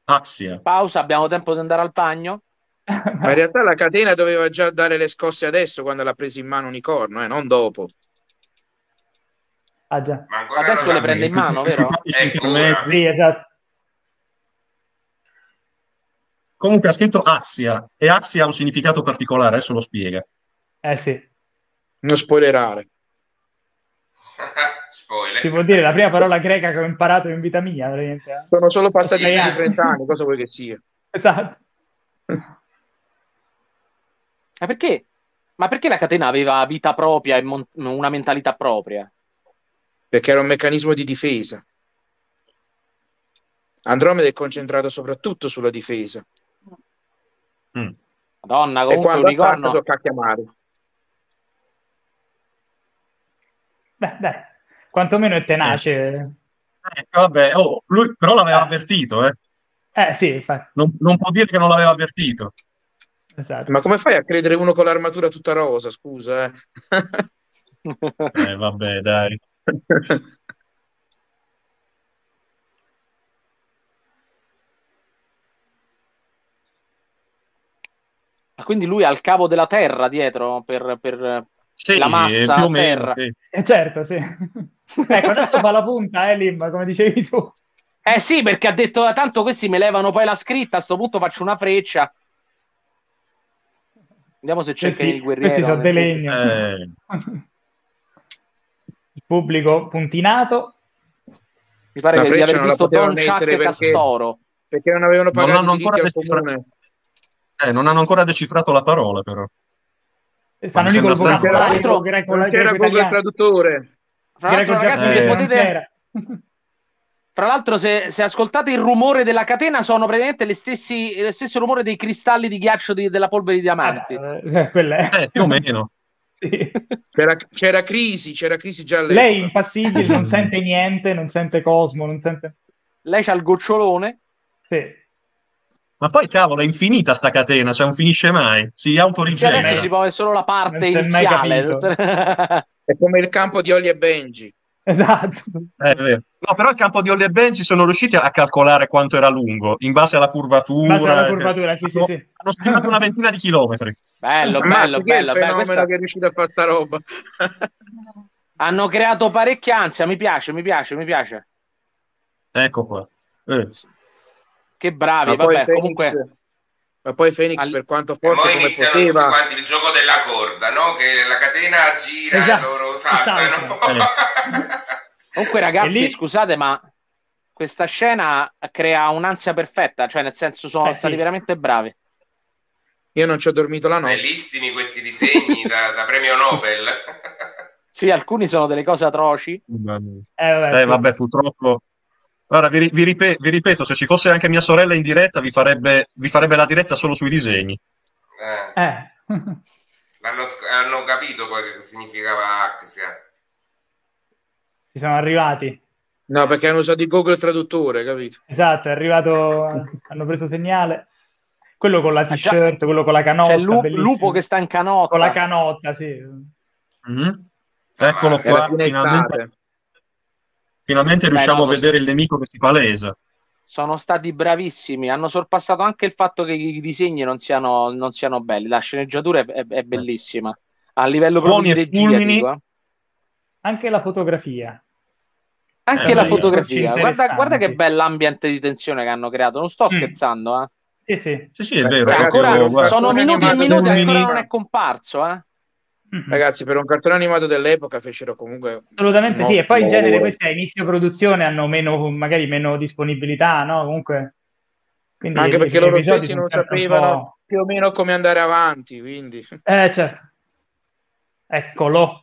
Axia. Pausa, abbiamo tempo di andare al bagno? *laughs* Ma in realtà la catena doveva già dare le scosse adesso quando l'ha presa in mano Unicorno, eh, non dopo. Ah già. Adesso le prende in mano, vero? Sì, esatto. Comunque ha scritto Axia e Axia ha un significato particolare, adesso lo spiega. Eh sì. Non spoilerare. *laughs* Spoiler. Si può dire la prima parola greca che ho imparato in vita mia. Veramente. Eh. Sono solo passati sì, 30 anni, cosa vuoi che sia? Esatto. *laughs* Ma perché? Ma perché la catena aveva vita propria e mon- una mentalità propria? Perché era un meccanismo di difesa. Andromeda è concentrato soprattutto sulla difesa. Mm. Madonna, comunque e unicorno... tocca a chiamare. Beh, dai, quantomeno è tenace. Eh. Eh, vabbè, oh, lui però l'aveva eh. avvertito, eh. Eh sì, non, non, può dire che non l'aveva avvertito. Esatto. Ma come fai a credere uno con l'armatura tutta rosa, scusa? Eh, *laughs* eh vabbè, dai. quindi lui ha il cavo della terra dietro per, per sì, la massa più o meno, sì. Eh, certo, sì. *laughs* ecco, adesso fa la punta, eh, Lim, come dicevi tu. Eh sì, perché ha detto, tanto questi mi levano poi la scritta, a sto punto faccio una freccia. Vediamo se c'è questi, il guerriero. Questi sono dei legno. Eh. Il pubblico puntinato. Mi pare che di aver visto Don Chuck perché, Castoro. Perché non avevano pagato non hanno ancora comune. Eh, non hanno ancora decifrato la parola, però. Stanno lì col vocabolario greco, non c'era proprio il traduttore. Fra l'altro, ragazzi, eh, se potete... Fra l'altro, se, se, ascoltate il rumore della catena, sono praticamente le stessi, lo stesso rumore dei cristalli di ghiaccio di, della polvere di diamanti. Eh, eh, eh, più o meno. *laughs* sì. c'era, c'era, crisi, c'era crisi già all'epoca. Lei impassibile, non *laughs* sente niente, non sente Cosmo, non sente... Lei c'ha il gocciolone. Sì. Ma poi cavolo, è infinita sta catena, cioè non finisce mai, si autorigenera. Cioè adesso si muove solo la parte iniziale. *laughs* è come il campo di Olli e Benji. Esatto. Eh, no, però il campo di Olli e Benji sono riusciti a calcolare quanto era lungo, in base alla curvatura. In base alla curvatura, sì, sì, sì. Hanno stimato una ventina di chilometri. Bello, bello, bello. È fenomeno questa... che è riuscito a fare sta roba. *laughs* Hanno creato parecchia ansia, mi piace, mi piace, mi piace. Ecco qua. Eh. Che bravi, ma vabbè, comunque... Ma poi Phoenix, All... per quanto forte come poteva... tutti quanti il gioco della corda, no? Che la catena gira esatto. *laughs* e loro saltano. Comunque, ragazzi, lì- scusate, ma questa scena crea un'ansia perfetta, cioè, nel senso, sono Eh, sì. stati veramente bravi. Io non ci ho dormito la notte. Bellissimi questi disegni da, da premio Nobel. *laughs* Sì, alcuni sono delle cose atroci. Eh, vabbè, Eh, sì. vabbè, purtroppo. Guarda, vi, vi ripe- vi ripeto, se ci fosse anche mia sorella in diretta, vi farebbe, vi farebbe la diretta solo sui disegni. Eh, Eh. *laughs* l'hanno, sc- hanno capito poi che significava Axia. Ci sono arrivati. No, perché hanno usato il Google Traduttore, capito? Esatto, è arrivato, *laughs* hanno preso segnale. Quello con la Ah, t-shirt, quello con la canotta, C'è il lu- lupo che sta in canotta. Con la canotta, sì. Mhm. Eccolo Ah, qua, fine finalmente, finalmente Beh, riusciamo no, a vedere il nemico che si palesa. Sono stati bravissimi, hanno sorpassato anche il fatto che i disegni non siano, non siano belli. La sceneggiatura è, è- è bellissima. A livello Suoni proprio di regia, eh. Anche la fotografia. Anche Eh, la beh, fotografia. Guarda, guarda che bell'ambiente di tensione che hanno creato. Non sto Mm. scherzando, eh. Sì, sì. Sì, sì, è Beh, vero. Ragazzi, ancora proprio, guarda, sono cartone minuti e minuti e ancora non è comparso, eh. Mhm. Ragazzi, per un cartone animato dell'epoca fecero comunque Assolutamente sì, e poi in genere questi a inizio produzione hanno meno, magari meno disponibilità, no? Comunque, quindi Anche perché loro stessi non sapevano più o meno come andare avanti, quindi Eh, certo. Eccolo.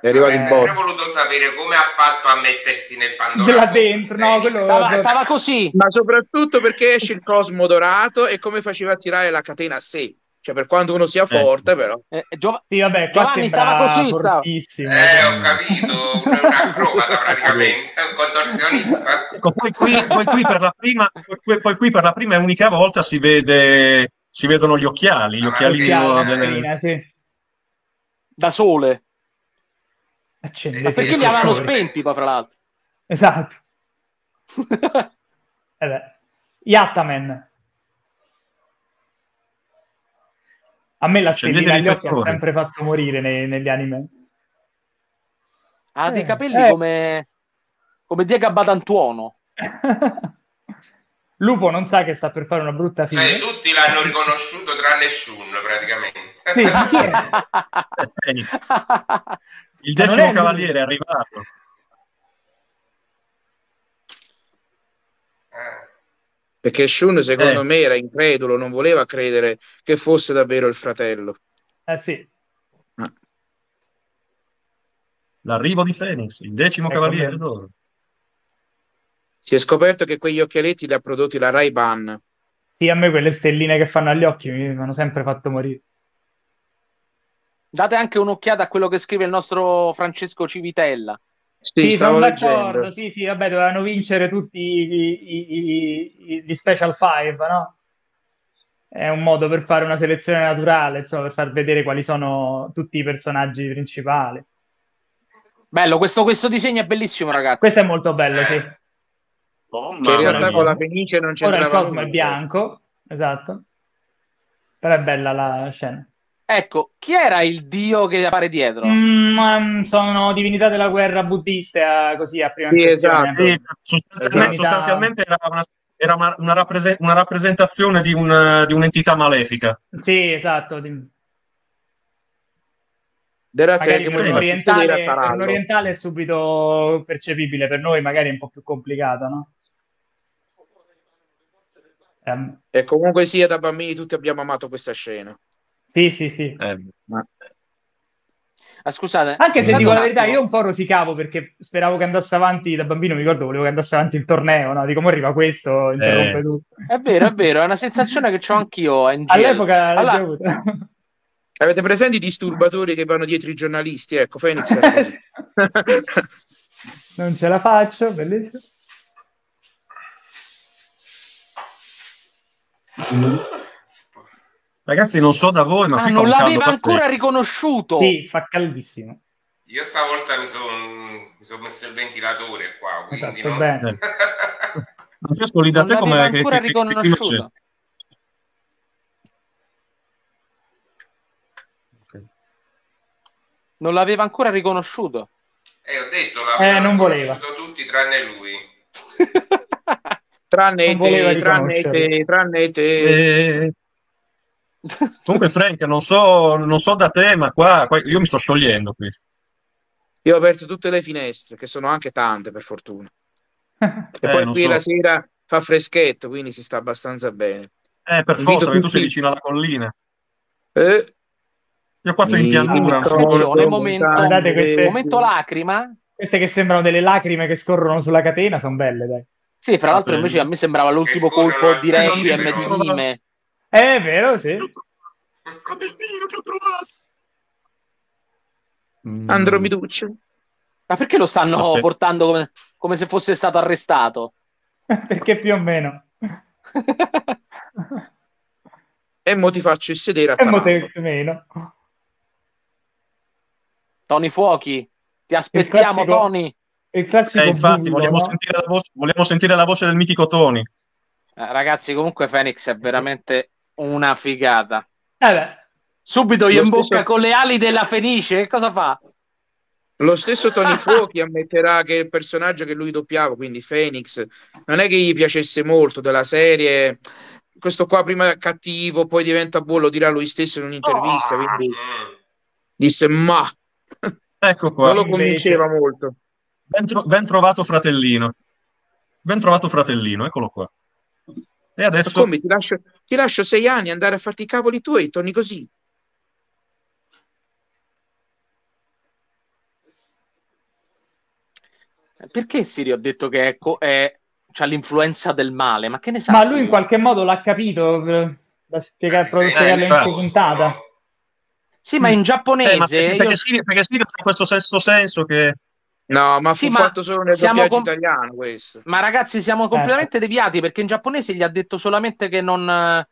È arrivato Avrei il sempre bot. voluto sapere come ha fatto a mettersi nel Pandora Là dentro, no, quello- Stava, stava così. ma soprattutto perché esce il cosmo dorato e come faceva a tirare la catena a sé. Cioè, per quanto uno sia forte, però. Eh, Giov- Sì, vabbè, qua Giovanni, stava così, stava. fortissimo. Eh, ho capito, un, un acrobata praticamente, un contorsionista. Ecco, poi qui, poi qui per la prima, poi, poi qui per la prima e unica volta si vede, si vedono gli occhiali, gli La occhiali delle- sì. da sole. Accendete Ma perché li avevano spenti, poi, fra l'altro. Esatto. *laughs* Eh beh. Yattaman. A me la stellina i agli occhi ha sempre fatto morire nei- negli anime. ha dei Eh, capelli eh. come, come Diego Badantuono. *laughs* Lupo non sa che sta per fare una brutta fine. Cioè, tutti l'hanno riconosciuto tranne Shun, praticamente. Sì, ma chi è? *laughs* Eh. Il decimo è lui. cavaliere è arrivato. Eh, Perché Shun, secondo Eh. me, era incredulo, non voleva credere che fosse davvero il fratello. Eh sì, L'arrivo di Phoenix, il decimo Ecco, cavaliere d'oro. Si è scoperto che quegli occhialetti li ha prodotti la Ray-Ban. sì, a me quelle stelline che fanno agli occhi mi hanno sempre fatto morire. Date anche un'occhiata a quello che scrive il nostro Francesco Civitella. Sì, Sì, stavo sono leggendo. d'accordo. Sì, sì, vabbè, dovevano vincere tutti i- gli Special Five, no? È un modo per fare una selezione naturale, insomma, per far vedere quali sono tutti i personaggi principali. Bello, questo, questo disegno è bellissimo, ragazzi. Questo è molto bello, sì. Oh, Che in realtà con la Fenice non Ora il cosmo è bianco, esatto. Però è bella la scena. Ecco, chi era il dio che appare dietro? Mm, um, sono divinità della guerra buddiste, così a prima Sì, impressione. esatto. Sì, sostanzialmente, Esatto. sostanzialmente era, una, era una- una rapprese- una rappresentazione di, un- di un'entità malefica. Sì, esatto. per un, orientale, un è subito percepibile, per noi magari è un po' più complicato, no? Ehm, E comunque sia, da bambini tutti abbiamo amato questa scena. Sì, sì, sì. Eh, Ma Ah, scusate, Anche se dico la verità, io un po' rosicavo perché speravo che andasse avanti, da bambino mi ricordo, volevo che andasse avanti il torneo, no? Dico, mo arriva questo, interrompe Eh. tutto. È vero, è vero, è una sensazione che ho anch'io. All'epoca Allora, l'ho avuto. avete presenti i disturbatori che vanno dietro i giornalisti? Ecco, Phoenix *laughs* non ce la faccio, bellissimo. Ragazzi, non so da voi, ma ah, non l'aveva ancora pazzesco. riconosciuto. Sì, fa caldissimo. Io stavolta mi sono son messo il ventilatore qua, quindi Esatto, no? bene. Francesco, lì da Non te l'aveva come che, ancora che, che riconosciuto. Ok. Non l'aveva ancora riconosciuto. E ho detto, Eh, l'avevano non voleva. riconosciuto tutti tranne lui. *laughs* Tranne Non voleva te, tranne riconoscerlo. te, tranne te. Comunque, Frank, non so, non so da te, ma qua, qua io mi sto sciogliendo qui. Io ho aperto tutte le finestre, che sono anche tante per fortuna. E *laughs* Eh, poi qui so. la sera fa freschetto, quindi si sta abbastanza bene. Eh, per Invito forza, che tu sei vicino alla collina. Eh, Io qua sto in pianura, Attenzione, momento, guardate queste- momento lacrima. Queste che sembrano delle lacrime che scorrono sulla catena sono belle, dai. Sì, fra l'altro Vabbè. invece a me sembrava l'ultimo colpo di Requiem di però. Eh, È vero, sì. Fratellino, ti ho trovato! Mm. Andromiduccio. Ma perché lo stanno Aspetta. portando come, come se fosse stato arrestato? *laughs* Perché più o meno. E mo ti faccio il sedere a E mo te meno. Tony Fuochi, ti aspettiamo, classico- Tony. Il classico Eh, infatti, bullo, vogliamo, no? sentire la voce, vogliamo sentire la voce del mitico Tony. Eh, ragazzi, comunque Phoenix è veramente una figata. Eh beh, Subito gli imbocca stesso- con le ali della Fenice. Che cosa fa? Lo stesso Tony *laughs* Fuochi ammetterà che il personaggio che lui doppiava, quindi Phoenix, non è che gli piacesse molto della serie. Questo qua prima è cattivo, poi diventa buono, lo dirà lui stesso in un'intervista. Ah, Quindi disse: Ma Ecco qua. non lo convinceva molto. Ben, tro- ben trovato fratellino. Ben trovato fratellino, eccolo qua. E Ma adesso come ti lascio, ti lascio sei anni andare a farti i cavoli tuoi, torni così. Perché Sirio ha detto che è, co- è- c'ha l'influenza del male? Ma che ne sa? ma lui in qualche modo l'ha capito eh, da spiegare, Eh, sì, proprio sì, spiegarlo in infatti. questa puntata. Sì, ma in Eh, ma giapponese perché, io- perché Sirio, perché Sirio ha questo sesto senso che No, ma Sì, fu ma fatto solo nel doppiaggio com- italiano questo. Ma ragazzi, siamo completamente deviati perché in giapponese gli ha detto solamente che non, eh,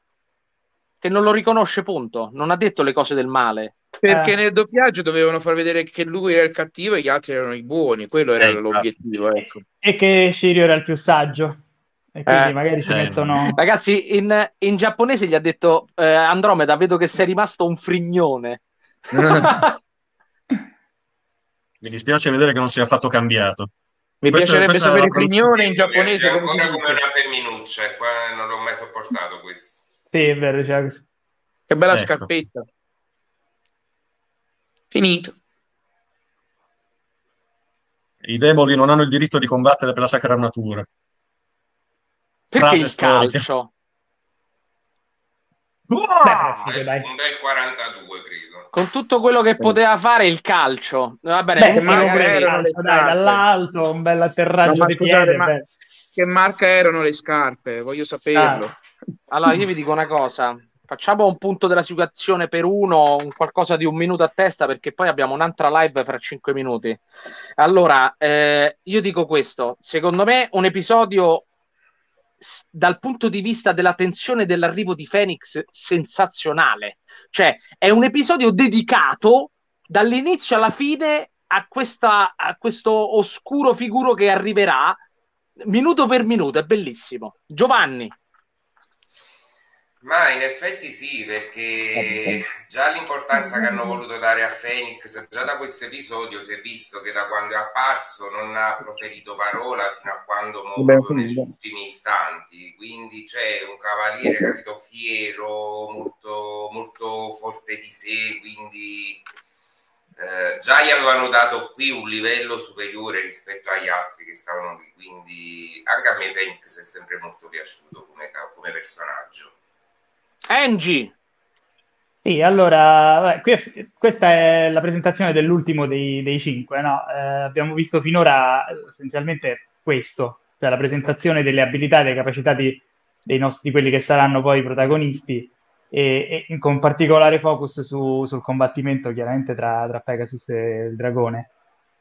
che non lo riconosce, punto. Non ha detto le cose del male. Perché Eh. nel doppiaggio dovevano far vedere che lui era il cattivo e gli altri erano i buoni. Quello era Eh, l'obiettivo, ecco. E che Shirio era il più saggio. E quindi Eh. magari ci Eh. mettono... Ragazzi, in, in giapponese gli ha detto eh, Andromeda, vedo che sei rimasto un frignone. *laughs* *laughs* mi dispiace vedere che non sia affatto cambiato. Mi Questa- piacerebbe questa sapere frignone in giapponese come ancora come una femminuccia, qua non l'ho mai sopportato questo. Sì, è vero, cioè, Che bella Ecco. scarpetta. Finito. I demoni non hanno il diritto di combattere per la sacra natura. Perché Frase il storica. calcio? Beh, Uah! figo, dai. Un bel 42, credo. Con tutto quello che poteva fare il calcio. Va bene, Beh, dall'alto, un bel atterraggio di piede. ma- beh. Che marca erano le scarpe? Voglio saperlo. Ah. Allora, io vi dico una cosa. Facciamo un punto della situazione per uno, un qualcosa di un minuto a testa, perché poi abbiamo un'altra live fra cinque minuti. Allora, eh, io dico questo. Secondo me un episodio dal punto di vista della tensione dell'arrivo di Phoenix sensazionale. Cioè, è un episodio dedicato dall'inizio alla fine a, questa, a questo oscuro figuro che arriverà minuto per minuto. È bellissimo. Giovanni. Ma in effetti sì, perché già l'importanza che hanno voluto dare a Phoenix, già da questo episodio si è visto che da quando è apparso non ha proferito parola fino a quando proprio negli ultimi istanti. Quindi c'è un cavaliere, capito, fiero, molto, molto forte di sé, quindi eh, già gli avevano dato qui un livello superiore rispetto agli altri che stavano lì. Quindi anche a me Phoenix è sempre molto piaciuto come, come personaggio. Angie. Sì, allora, que- questa è la presentazione dell'ultimo dei, dei cinque, no? Eh, abbiamo visto finora eh, essenzialmente questo, cioè la presentazione delle abilità e delle capacità di, dei nostri, quelli che saranno poi i protagonisti, e, e con particolare focus su- sul combattimento chiaramente tra, tra Pegasus e il dragone.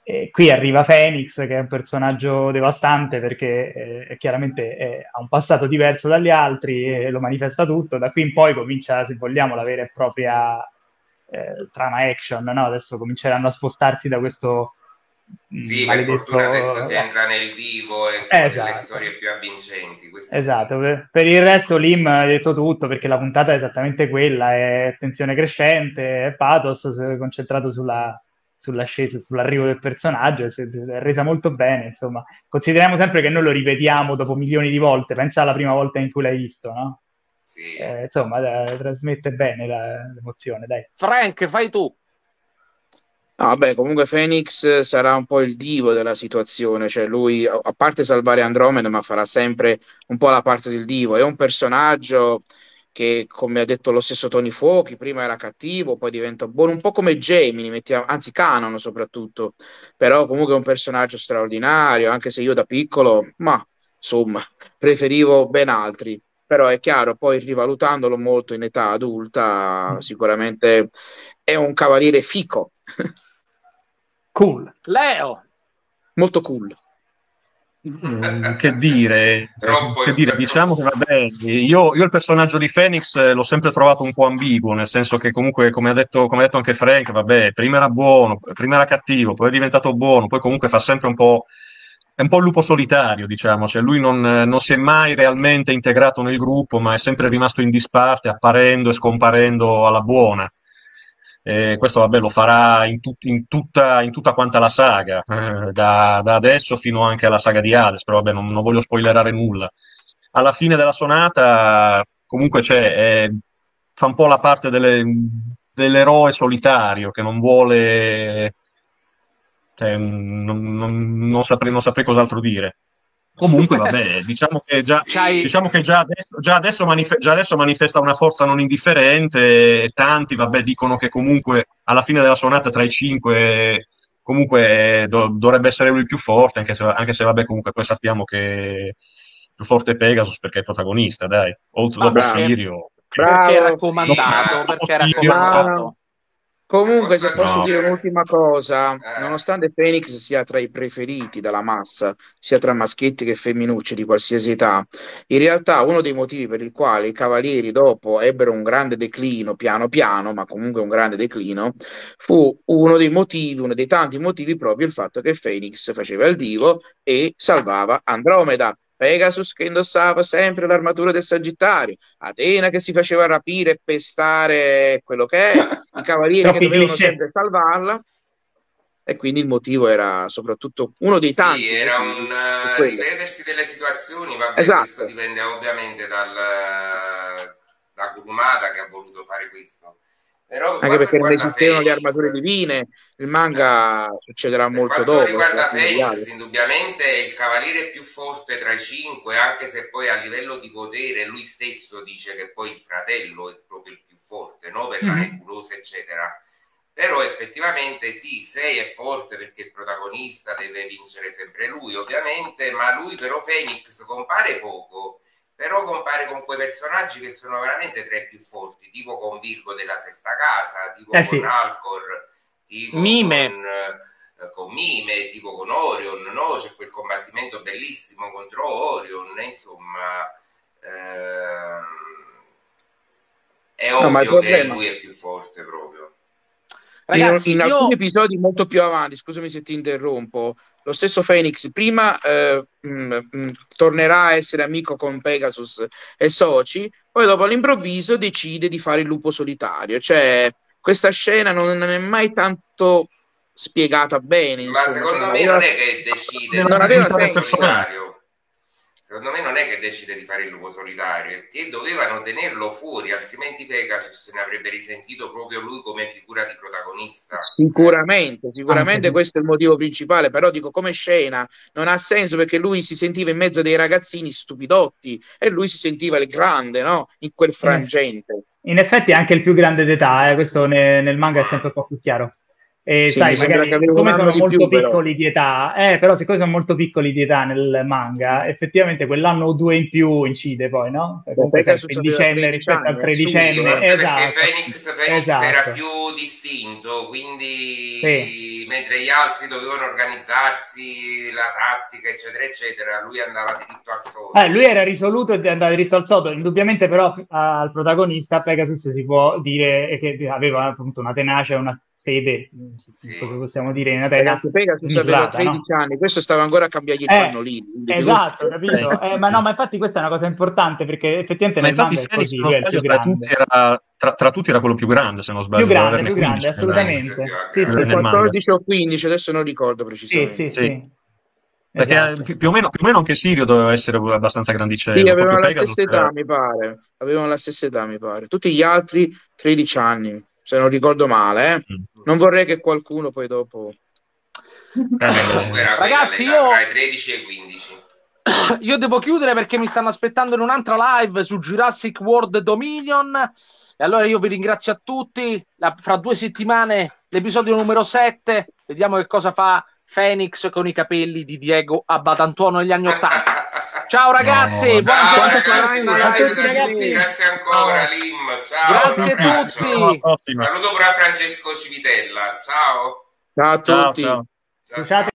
E qui arriva Phoenix, che è un personaggio devastante perché eh, chiaramente eh, ha un passato diverso dagli altri e lo manifesta tutto. Da qui in poi comincia, se vogliamo, la vera e propria eh, trama action. No? Adesso cominceranno a spostarsi da questo. mm, Sì, per maledetto- fortuna adesso si entra nel vivo e Esatto. le storie più avvincenti. Esatto, per, per il resto Lim ha detto tutto perché la puntata è esattamente quella, è tensione crescente, è pathos è concentrato sulla, sull'ascesa, sull'arrivo del personaggio, si è resa molto bene, insomma. Consideriamo sempre che noi lo ripetiamo dopo milioni di volte, pensa alla prima volta in cui l'hai visto, no? Sì. Eh, insomma, eh, trasmette bene la- l'emozione, dai. Frank, fai tu. No, vabbè, comunque Phoenix sarà un po' il divo della situazione, cioè lui, a parte salvare Andromeda, ma farà sempre un po' la parte del divo. È un personaggio che, come ha detto lo stesso Tony Fuochi, prima era cattivo, poi diventa buono, un po' come Gemini, mettiamo, anzi Canon soprattutto, però comunque è un personaggio straordinario, anche se io da piccolo, ma insomma, *laughs* preferivo ben altri. Però è chiaro, poi rivalutandolo molto in età adulta, sicuramente è un cavaliere fico. *laughs* Cool. Leo. Molto cool. Mm, che dire, *laughs* Troppo che dire, diciamo che vabbè, io, io il personaggio di Phoenix eh, l'ho sempre trovato un po' ambiguo, nel senso che comunque, come ha detto, come ha detto anche Frank, vabbè, prima era buono, prima era cattivo, poi è diventato buono, poi comunque fa sempre un po', è un po' il lupo solitario, diciamo, cioè lui non, non si è mai realmente integrato nel gruppo, ma è sempre rimasto in disparte, apparendo e scomparendo alla buona. E questo vabbè, lo farà in, tut- in tutta, in tutta quanta la saga, eh, *laughs* da, da adesso fino anche alla saga di Hades, però vabbè, non, non voglio spoilerare nulla. Alla fine della sonata, comunque c'è, eh, fa un po' la parte delle- dell'eroe solitario che non vuole, cioè, non, non- non saprei, non saprei cos'altro dire. Comunque, *laughs* vabbè, diciamo che già, diciamo che già adesso, già adesso manif- già adesso manifesta una forza non indifferente. Tanti, vabbè, dicono che comunque alla fine della sonata tra i cinque, comunque do- dovrebbe essere lui il più forte, anche se, anche se, vabbè, comunque poi sappiamo che più forte è Pegasus perché è protagonista, dai. Oltre dopo. Sirio. Perché perché è no, raccomandato. Comunque, se posso posso dire un'ultima cosa, Eh. nonostante Phoenix sia tra i preferiti dalla massa, sia tra maschietti che femminucce di qualsiasi età, in realtà uno dei motivi per il quale i cavalieri dopo ebbero un grande declino, piano piano, ma comunque un grande declino, fu uno dei motivi, uno dei tanti motivi proprio il fatto che Phoenix faceva il divo e salvava Andromeda. Pegasus che indossava sempre l'armatura del Sagittario, Atena che si faceva rapire e pestare quello che è, i cavalieri che dovevano sempre salvarla e quindi il motivo era soprattutto uno dei tanti Sì, era un eh, quello. ripetersi delle situazioni, vabbè, Esatto. questo dipende ovviamente dal, da Kurumada che ha voluto fare questo. Però per anche quanto perché non riguarda esistevano le Phoenix, armature divine, il manga succederà per molto quanto dopo. riguarda rispetto agli Phoenix, altri. indubbiamente è il cavaliere più forte tra i cinque, anche se poi a livello di potere lui stesso dice che poi il fratello è proprio il più forte, no? per la Mhm. nebulosa, eccetera. Però effettivamente sì, sei è forte perché il protagonista deve vincere sempre lui, ovviamente, ma lui però Phoenix compare poco, però compare con quei personaggi che sono veramente tra i più forti, tipo con Virgo della sesta casa, tipo Eh con sì. Alcor, tipo Mime. con, eh, con Mime, tipo con Orion, no? C'è quel combattimento bellissimo contro Orion, insomma, ehm, è No, ovvio che problema- lui è più forte proprio. Ragazzi, in, in io... alcuni episodi molto più avanti, scusami se ti interrompo, lo stesso Phoenix prima eh, mh, mh, tornerà a essere amico con Pegasus e soci, poi dopo all'improvviso decide di fare il lupo solitario. Cioè, questa scena non, non è mai tanto spiegata bene. Ma insomma, secondo me non è che decide non fare aveva senso. Secondo me non è che decide di fare il lupo solitario, è che dovevano tenerlo fuori, altrimenti Pegasus se ne avrebbe risentito proprio lui come figura di protagonista. Sicuramente, sicuramente sì. questo è il motivo principale, però dico come scena non ha senso perché lui si sentiva in mezzo a dei ragazzini stupidotti e lui si sentiva il grande, no? In quel frangente. In effetti è anche il più grande d'età, eh, questo ne- nel manga è sempre un po' più chiaro. E Sì, sai, magari siccome sono di molto più, però. piccoli di età, eh, però siccome sono molto piccoli di età nel manga, effettivamente quell'anno o due in più incide poi, no? Cioè, Comunque il aveva dicenne 13 rispetto anni, al tredicenne, Forse esatto. perché Phoenix, Phoenix Esatto. era più distinto, quindi Sì. mentre gli altri dovevano organizzarsi la tattica, eccetera, eccetera, lui andava diritto al sole. Eh, lui era risoluto e andava dritto al sodo. Indubbiamente, però, al protagonista Pegasus si può dire che aveva appunto una tenacia una fede, Sì. cosa possiamo dire, in. Ragazzi, Pegasus aveva smisurata, no? 13 anni, questo stava ancora a cambiargli i Eh, pannolini. quindi Esatto, capito? Eh, ma no, ma infatti questa è una cosa importante perché effettivamente Ma nel infatti manga è Phoenix, così, il più sbaglio, tra grande. tutti, era, tra, tra tutti era quello più grande, se non sbaglio. Più grande, più averne grande, 15, dai. assolutamente. Sì, Sì, nel sì, manga. 14 o 15, adesso non ricordo sì, precisamente. sì, Sì. sì. Perché Esatto. più, o meno, più o meno anche Sirio doveva essere abbastanza grandicello. Sì, avevano la Pegasus stessa età, era- mi pare. Avevano la stessa età, mi pare. Tutti gli altri 13 anni, se non ricordo male. Eh. Mm. Non vorrei che qualcuno poi dopo... Eh, Ragazzi, io... Tra i 13 e i 15. *coughs* Io devo chiudere perché mi stanno aspettando in un'altra live su Jurassic World Dominion. E allora io vi ringrazio a tutti. La, fra due settimane l'episodio numero 7. Vediamo che cosa fa Phoenix con i capelli di Diego Abbatantuono negli anni 80. Ciao ragazzi, no, buona ciao, ragazzi, ragazzi, ragazzi, ragazzi, grazie ancora Lim. Ciao, grazie a tutti. Saluto pure a Francesco Civitella. Ciao. Ciao a tutti. Ciao, ciao. Ciao.